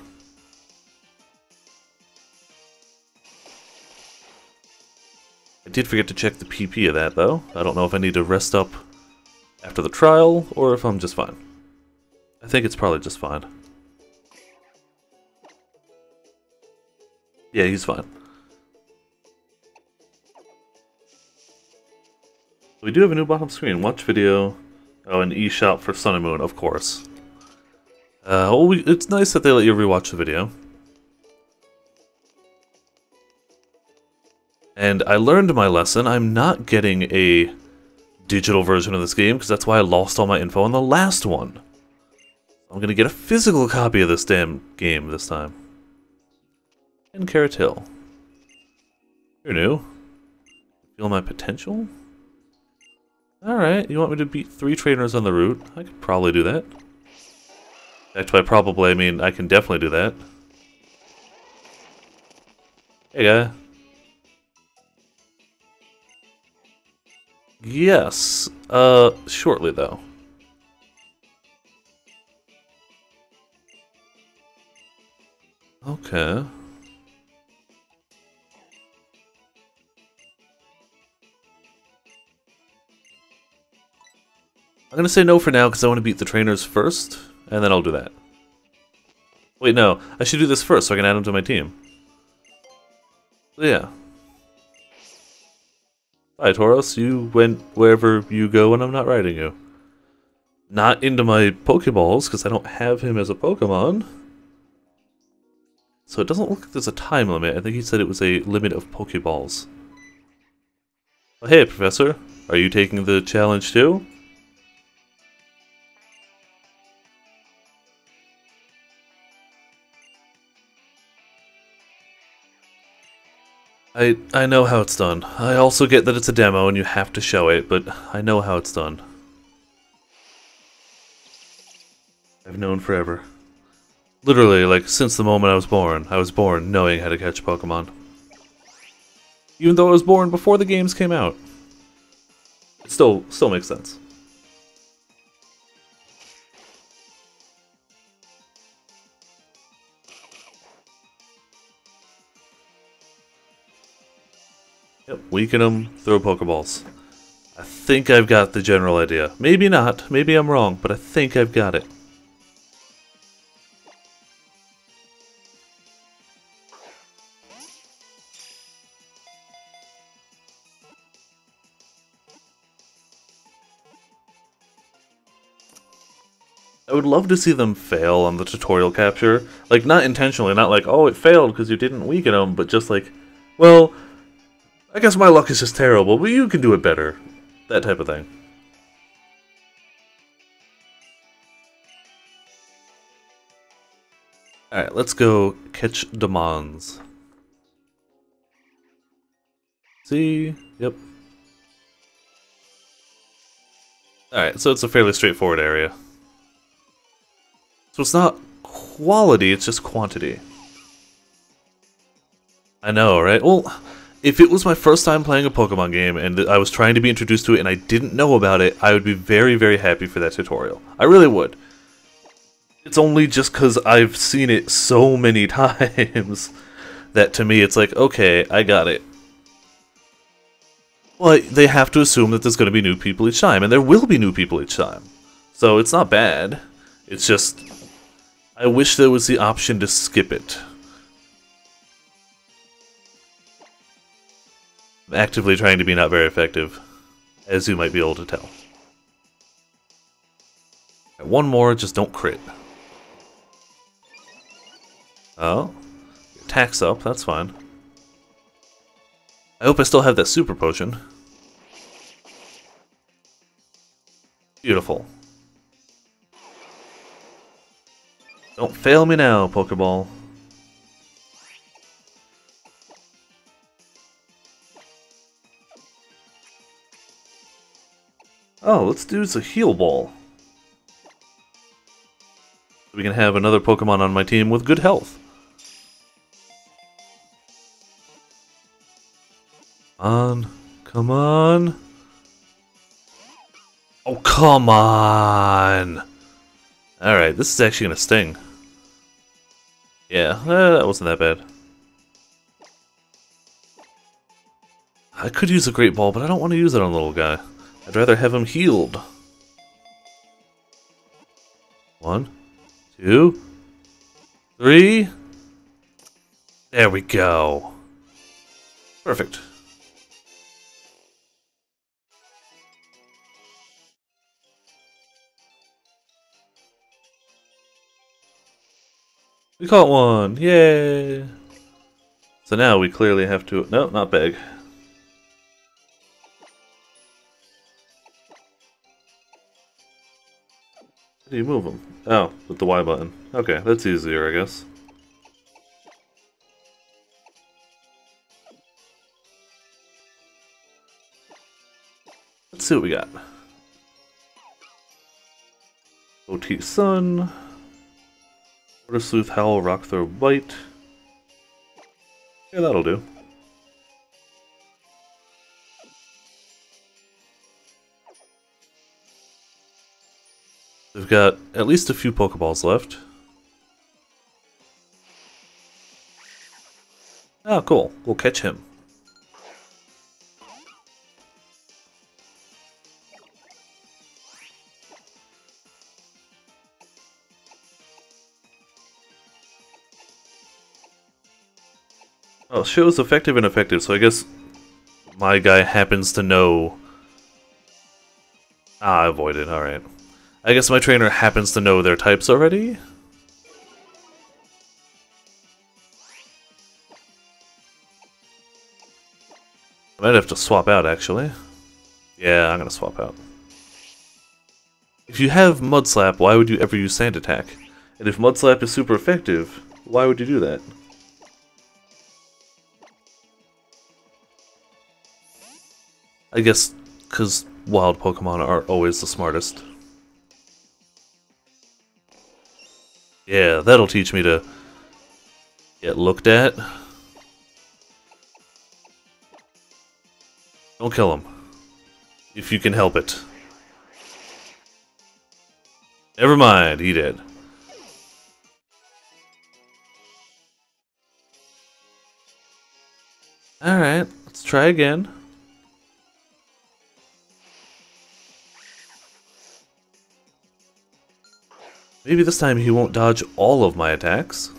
I did forget to check the PP of that though. I don't know if I need to rest up after the trial, or if I'm just fine. I think it's probably just fine. Yeah, he's fine. we do have a new bottom screen. Watch video. Oh, an eShop for Sun and Moon, of course. Uh, well, we, it's nice that they let you rewatch the video. And I learned my lesson. I'm not getting a digital version of this game, because that's why I lost all my info on the last one. I'm gonna get a physical copy of this damn game this time. And Carat Hill. You're new. Feel my potential? Alright, you want me to beat three trainers on the route? I could probably do that. In fact, probably, I mean I can definitely do that. Hey, guy. Yes. Uh, shortly, though. Okay. I'm gonna say no for now because I want to beat the trainers first, and then I'll do that. Wait, no. I should do this first so I can add them to my team. yeah. Hi, Tauros. You went wherever you go when I'm not riding you. Not into my Pokeballs, because I don't have him as a Pokemon. So it doesn't look like there's a time limit. I think he said it was a limit of Pokeballs. Oh, hey, Professor. Are you taking the challenge too? I, I know how it's done. I also get that it's a demo and you have to show it, but I know how it's done. I've known forever. Literally, like, since the moment I was born, I was born knowing how to catch Pokemon. Even though I was born before the games came out. It still, still makes sense. Yep, weaken them, um, throw Pokeballs. I think I've got the general idea. Maybe not, maybe I'm wrong, but I think I've got it. Would love to see them fail on the tutorial capture. Like, not intentionally, not like, oh, it failed because you didn't weaken them, but just like, well, I guess my luck is just terrible, but you can do it better. That type of thing. Alright, let's go catch demons. See? Yep. Alright, so it's a fairly straightforward area. So it's not quality, it's just quantity. I know, right? Well, if it was my first time playing a Pokemon game and I was trying to be introduced to it and I didn't know about it, I would be very, very happy for that tutorial. I really would. It's only just because I've seen it so many times that to me it's like, okay, I got it. Well, they have to assume that there's going to be new people each time, and there will be new people each time. So it's not bad. It's just, I wish there was the option to skip it. I'm actively trying to be not very effective, as you might be able to tell. One more, just don't crit. Oh, attack's up, that's fine. I hope I still have that super potion. Beautiful. Don't fail me now, Pokeball. Oh, let's do a heal ball. We can have another Pokemon on my team with good health. On. Come on. Oh, come on! Alright, this is actually gonna sting. Yeah, eh, that wasn't that bad. I could use a Great Ball, but I don't want to use it on the little guy. I'd rather have him healed. One, two, three. There we go. Perfect. We caught one! Yay! So now we clearly have to... No, not beg. How do you move them? Oh, with the Y button. Okay, that's easier, I guess. Let's see what we got. OT Sun. Water Sleuth Howl, Rock Throw Bite. Yeah, that'll do. We've got at least a few Pokeballs left. Oh, cool. We'll catch him. Oh, shows effective and effective, so I guess my guy happens to know... Ah, I avoided, alright. I guess my trainer happens to know their types already? I might have to swap out, actually. Yeah, I'm gonna swap out. If you have Mud Slap, why would you ever use Sand Attack? And if Mud Slap is super effective, why would you do that? I guess because wild Pokemon are always the smartest. Yeah, that'll teach me to get looked at. Don't kill him. If you can help it. Never mind, he did. Alright, let's try again. Maybe this time he won't dodge all of my attacks.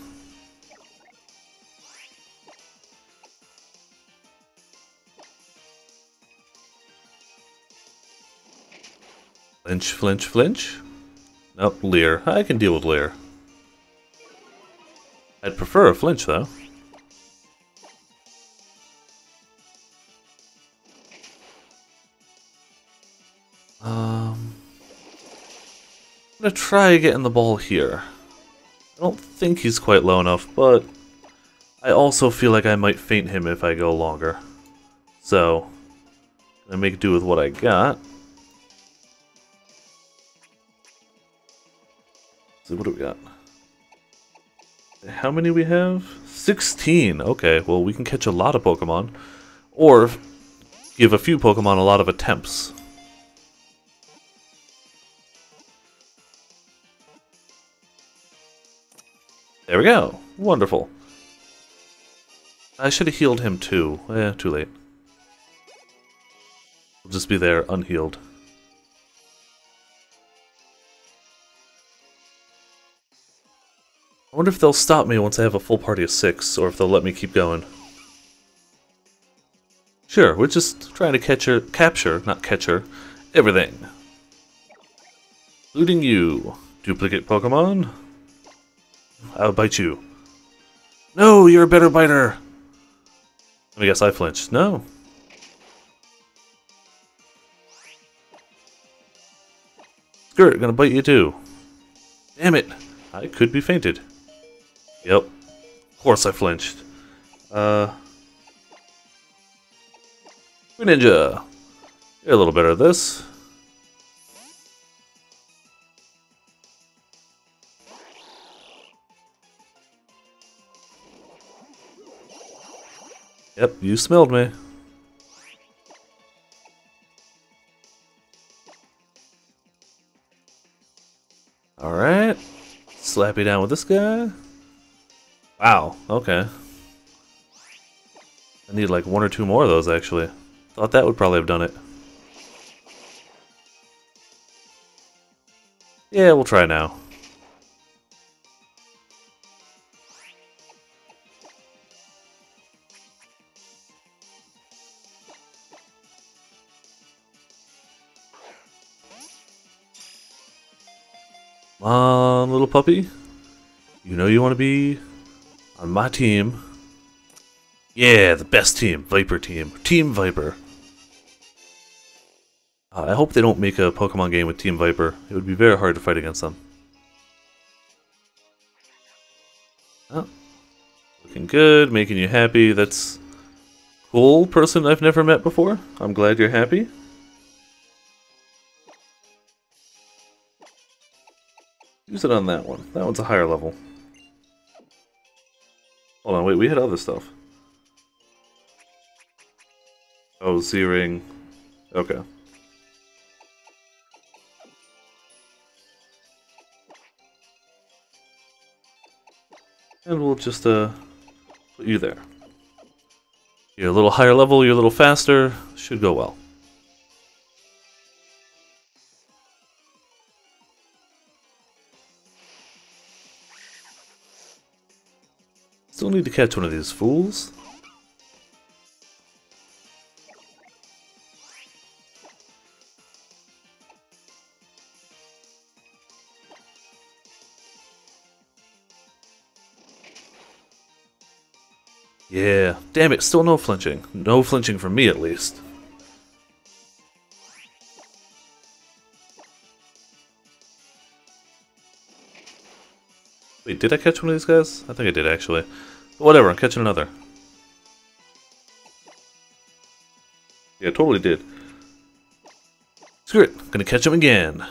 Flinch, flinch, flinch. Nope, Leer. I can deal with Leer. I'd prefer a flinch, though. I'm gonna try getting the ball here. I don't think he's quite low enough, but I also feel like I might faint him if I go longer. So, gonna make do with what I got. So what do we got? How many we have? 16! Okay, well we can catch a lot of Pokemon. Or give a few Pokemon a lot of attempts. There we go. Wonderful. I should have healed him too. Eh, too late. We'll just be there unhealed. I wonder if they'll stop me once I have a full party of six, or if they'll let me keep going. Sure, we're just trying to catch her, capture, not catch her, everything. Including you, duplicate Pokemon. I'll bite you. No, you're a better biter. Me guess I flinched. No. Skirt, gonna bite you too. Damn it. I could be fainted. Yep. Of course I flinched. Uh... Ninja. You're a little better at this. Yep, you smelled me. Alright. Slap you down with this guy. Wow, okay. I need like one or two more of those actually. Thought that would probably have done it. Yeah, we'll try now. Little puppy. You know you want to be on my team. Yeah, the best team, Viper team. Team Viper. Uh, I hope they don't make a Pokemon game with Team Viper. It would be very hard to fight against them. Oh, looking good, making you happy. That's cool person I've never met before. I'm glad you're happy. Use it on that one. That one's a higher level. Hold on, wait, we had other stuff. Oh, Z-Ring. Okay. And we'll just uh, put you there. You're a little higher level, you're a little faster, should go well. Still need to catch one of these fools. Yeah, damn it, still no flinching. No flinching from me, at least. Wait, did I catch one of these guys? I think I did, actually. Whatever, I'm catching another. Yeah, totally did. Screw it, I'm gonna catch him again.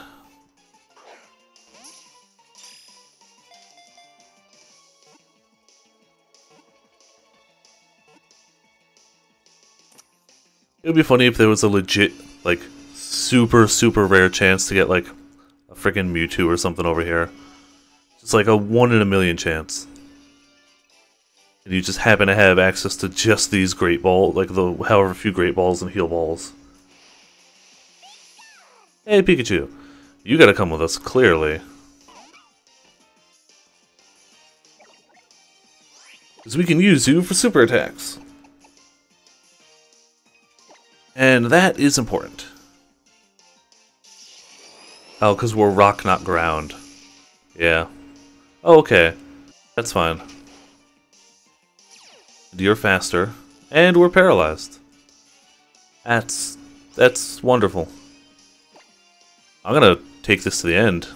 It would be funny if there was a legit, like, super, super rare chance to get, like, a freaking Mewtwo or something over here. Just like a one in a million chance. And you just happen to have access to just these Great Balls, like the however few Great Balls and Heal Balls. Hey Pikachu, you gotta come with us, clearly. Because we can use you for super attacks. And that is important. Oh, because we're rock, not ground. Yeah. Oh, okay. That's fine. You're faster. And we're paralyzed. That's... That's wonderful. I'm gonna take this to the end.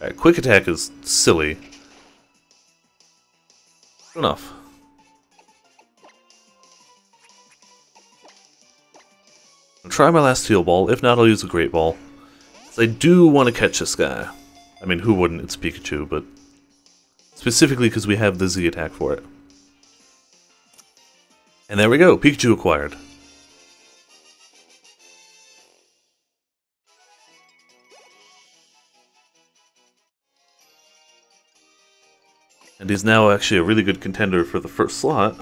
Right, quick attack is silly. Enough. I'll try my last Heal Ball. If not, I'll use a Great Ball. I do want to catch this guy. I mean, who wouldn't? It's Pikachu, but... Specifically because we have the Z attack for it. And there we go, Pikachu acquired. And he's now actually a really good contender for the first slot.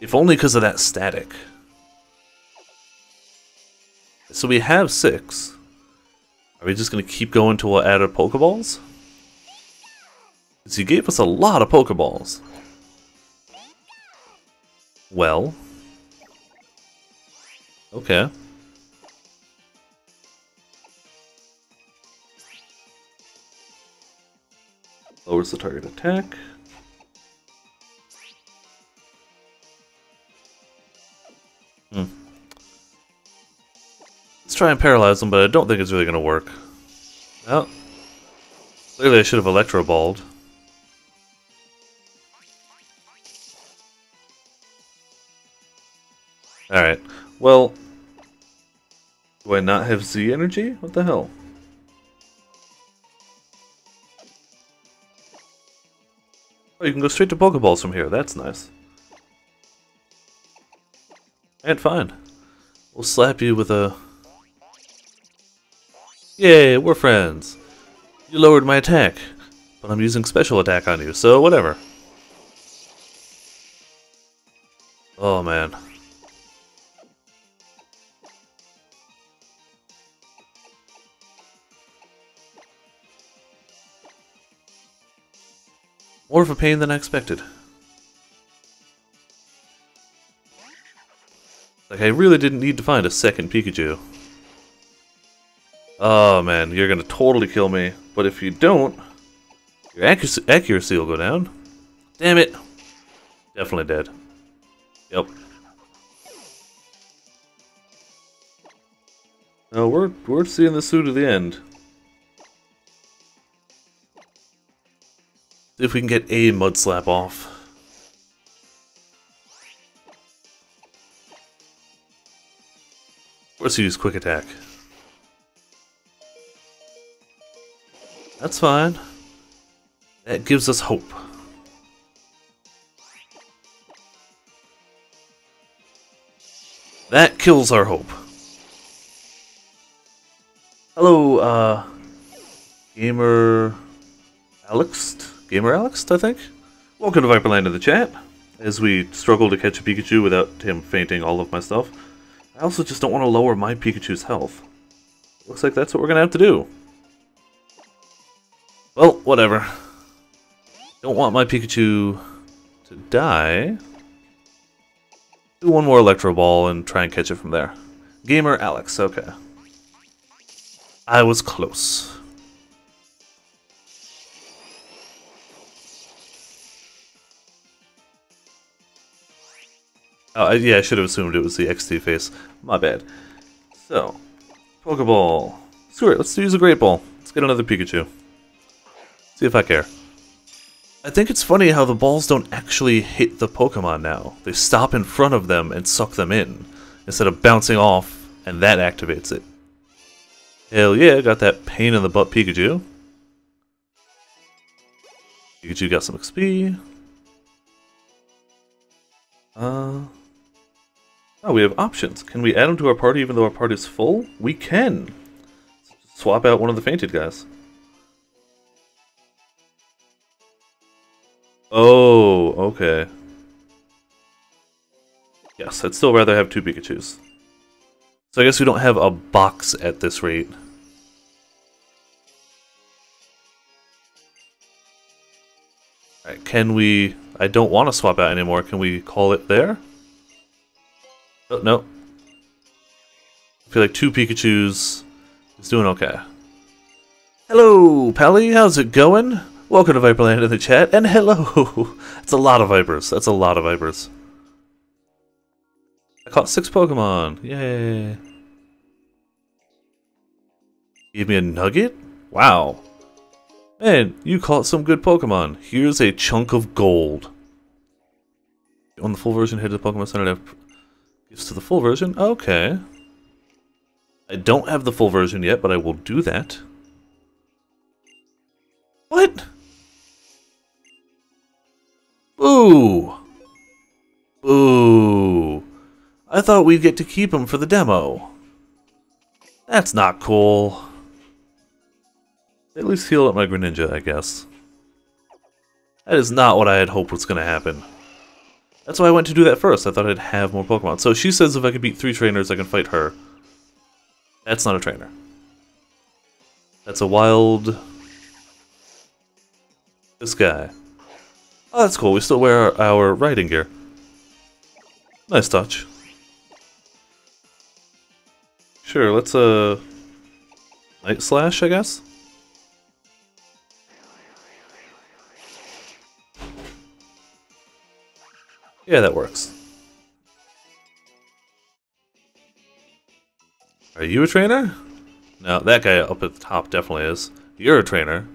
If only because of that static. So we have six. Are we just going to keep going till we're out of Pokeballs? Because he gave us a lot of Pokeballs. Well. Okay. Lowers the target attack. Try and paralyze them, but I don't think it's really going to work. Well, clearly I should have Electro Balled. Alright, well... Do I not have Z energy? What the hell? Oh, you can go straight to Pokeballs from here. That's nice. And fine. We'll slap you with a... Yay, we're friends. You lowered my attack, but I'm using special attack on you, so whatever. Oh man. More of a pain than I expected. Like, I really didn't need to find a second Pikachu. Oh man, you're gonna totally kill me. But if you don't, your accuracy, accuracy will go down. Damn it. Definitely dead. Yep. No, we're we're seeing this through to the end. See if we can get a mud slap off. Let's use quick attack. That's fine. That gives us hope. That kills our hope. Hello, uh... Gamer... Alex? Gamer Alex, I think? Welcome to Viperland in the chat, as we struggle to catch a Pikachu without him fainting all of my stuff. I also just don't want to lower my Pikachu's health. Looks like that's what we're gonna have to do. Well, whatever. Don't want my Pikachu to die. Do one more Electro Ball and try and catch it from there. Gamer Alex, okay. I was close. Oh, yeah, I should have assumed it was the XT face. My bad. So, Pokeball. Screw it, let's use a Great Ball. Let's get another Pikachu. See if I care. I think it's funny how the balls don't actually hit the Pokemon now. They stop in front of them and suck them in, instead of bouncing off, and that activates it. Hell yeah, got that pain in the butt Pikachu. Pikachu got some XP. Uh, oh, we have options. Can we add them to our party even though our party is full? We can. Swap out one of the fainted guys. Oh, okay. Yes, I'd still rather have two Pikachus. So I guess we don't have a box at this rate. Alright, can we... I don't want to swap out anymore. Can we call it there? Oh, no. I feel like two Pikachus is doing okay. Hello, Pally. How's it going? Welcome to Viperland in the chat, and hello! That's a lot of Vipers. That's a lot of Vipers. I caught six Pokemon. Yay. Give me a nugget? Wow. Man, you caught some good Pokemon. Here's a chunk of gold. On the full version, head to the Pokemon Center to have gifts to the full version. Okay. I don't have the full version yet, but I will do that. What? Boo! Boo! I thought we'd get to keep him for the demo. That's not cool. At least heal up my Greninja, I guess. That is not what I had hoped was going to happen. That's why I went to do that first. I thought I'd have more Pokemon. So she says if I could beat three trainers, I can fight her. That's not a trainer. That's a wild... This guy. Oh, that's cool. We still wear our, our riding gear. Nice touch. Sure, let's, uh... Night Slash, I guess? Yeah, that works. Are you a trainer? No, that guy up at the top definitely is. You're a trainer.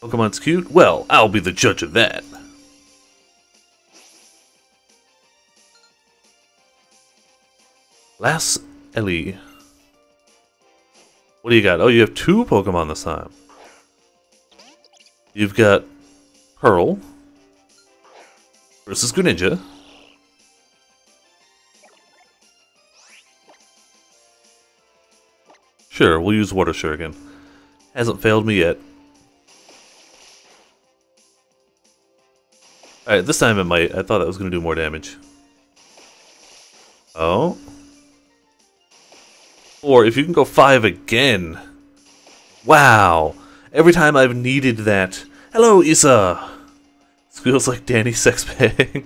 Pokemon's cute? Well, I'll be the judge of that. Last Ellie. What do you got? Oh, you have two Pokemon this time. You've got Pearl versus Greninja. Sure, we'll use Water Shuriken. Hasn't failed me yet. Alright, this time it might. I thought that was going to do more damage. Oh. Or if you can go 5 again. Wow. Every time I've needed that. Hello! This feels like Danny Sexbang.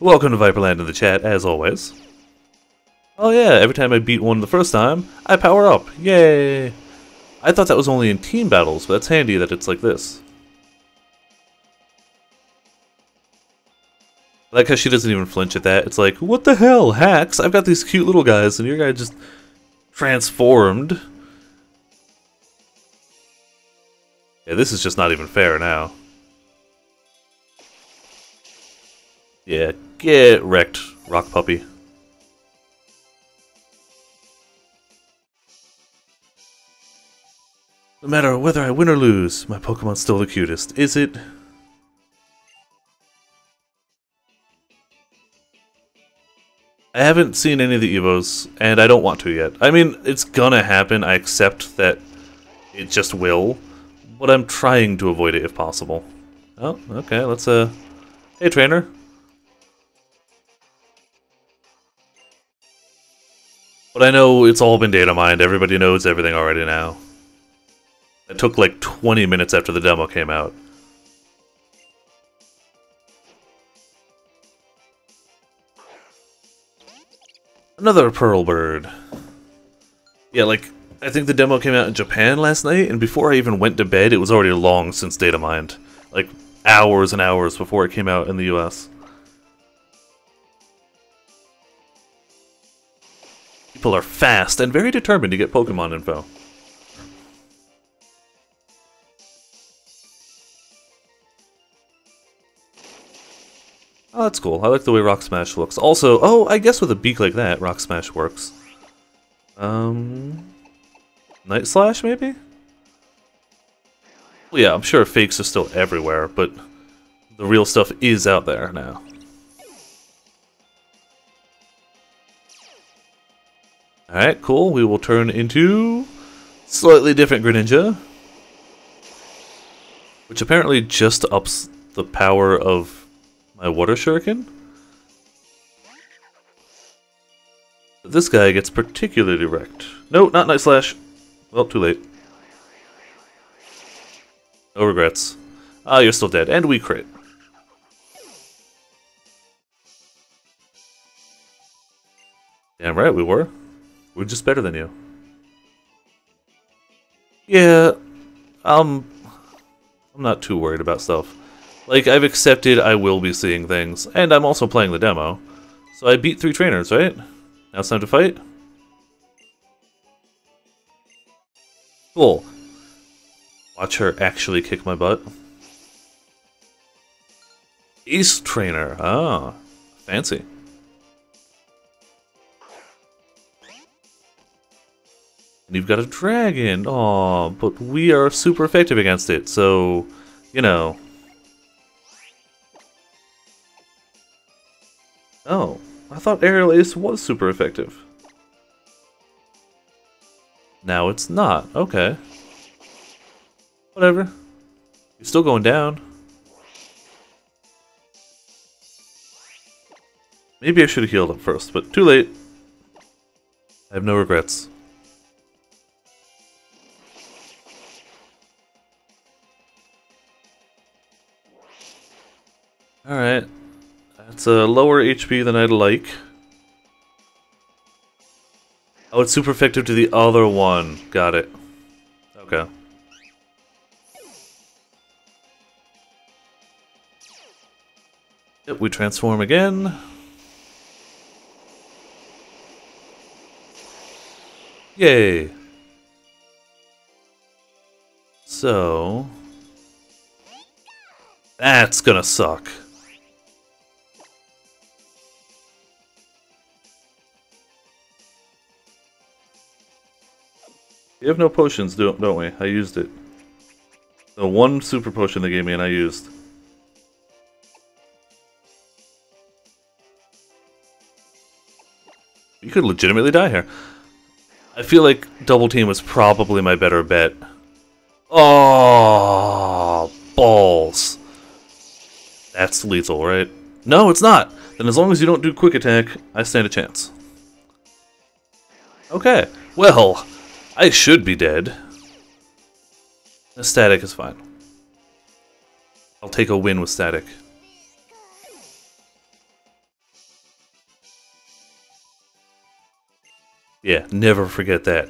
Welcome to Viperland in the chat, as always. Oh yeah, every time I beat one the first time, I power up. Yay! I thought that was only in team battles, but that's handy that it's like this. Like how she doesn't even flinch at that. It's like, what the hell, hacks? I've got these cute little guys, and your guy just transformed. Yeah, this is just not even fair now. Yeah, get wrecked, Rock Puppy. No matter whether I win or lose, my Pokemon's still the cutest, is it? I haven't seen any of the Evos, and I don't want to yet. I mean, it's gonna happen, I accept that it just will, but I'm trying to avoid it if possible. Oh, okay, let's, uh... Hey, trainer. But I know it's all been data mined, everybody knows everything already now. It took like 20 minutes after the demo came out. Another Pearl Bird. Yeah, like, I think the demo came out in Japan last night, and before I even went to bed, it was already long since data mined. Like, hours and hours before it came out in the US. People are fast and very determined to get Pokemon info. Oh, that's cool. I like the way Rock Smash looks. Also, oh, I guess with a beak like that, Rock Smash works. Um, Night Slash, maybe? Well, yeah, I'm sure fakes are still everywhere, but the real stuff is out there now. Alright, cool. We will turn into slightly different Greninja. Which apparently just ups the power of my water shuriken? This guy gets particularly wrecked. No, not Night Slash. Well, too late. No regrets. Ah, you're still dead. And we crit. Damn right we were. We're just better than you. Yeah, um, I'm not too worried about stuff. Like, I've accepted I will be seeing things, and I'm also playing the demo. So I beat three trainers, right? Now it's time to fight? Cool. Watch her actually kick my butt. Ace Trainer. Ah, fancy. And you've got a dragon. Oh, but we are super effective against it, so, you know, Oh, I thought Aerial Ace was super effective. Now it's not. Okay. Whatever. You're still going down. Maybe I should have healed him first, but too late. I have no regrets. Alright, it's a lower HP than I'd like. Oh, it's super effective to the other one. Got it. Okay. Yep, we transform again. Yay! So... That's gonna suck. We have no potions, don't we? I used it. The one super potion they gave me and I used. You could legitimately die here. I feel like Double Team was probably my better bet. Oh, balls. That's lethal, right? No, it's not. Then as long as you don't do quick attack, I stand a chance. Okay, well, I should be dead. The static is fine. I'll take a win with static. Yeah, never forget that.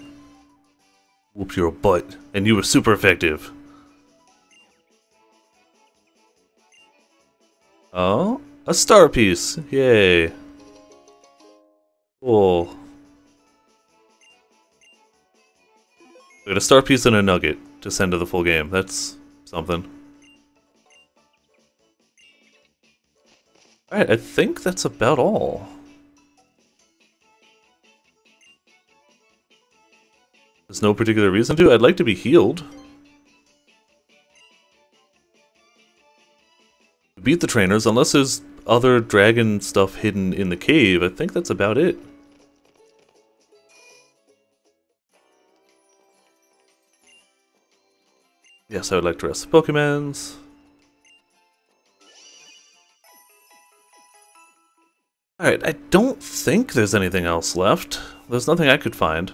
Whooped your butt, and you were super effective. Oh, a star piece! Yay! Cool. We got a star piece and a nugget to send to the full game. That's something. Alright, I think that's about all. There's no particular reason to. I'd like to be healed. Beat the trainers, unless there's other dragon stuff hidden in the cave. I think that's about it. Yes, I would like to rest the Pokemons. Alright, I don't think there's anything else left. There's nothing I could find.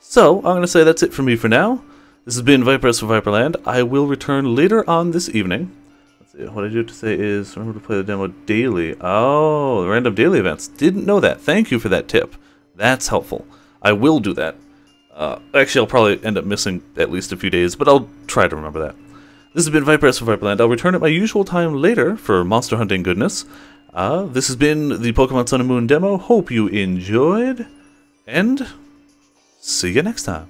So, I'm going to say that's it for me for now. This has been Vipress for Viperland. I will return later on this evening. Let's see, what I do have to say is, remember to play the demo daily. Oh, random daily events. Didn't know that. Thank you for that tip. That's helpful. I will do that. Uh, actually, I'll probably end up missing at least a few days, but I'll try to remember that. This has been Vipress for Viperland. I'll return at my usual time later for monster hunting goodness. Uh, this has been the Pokemon Sun and Moon demo. Hope you enjoyed, and see you next time.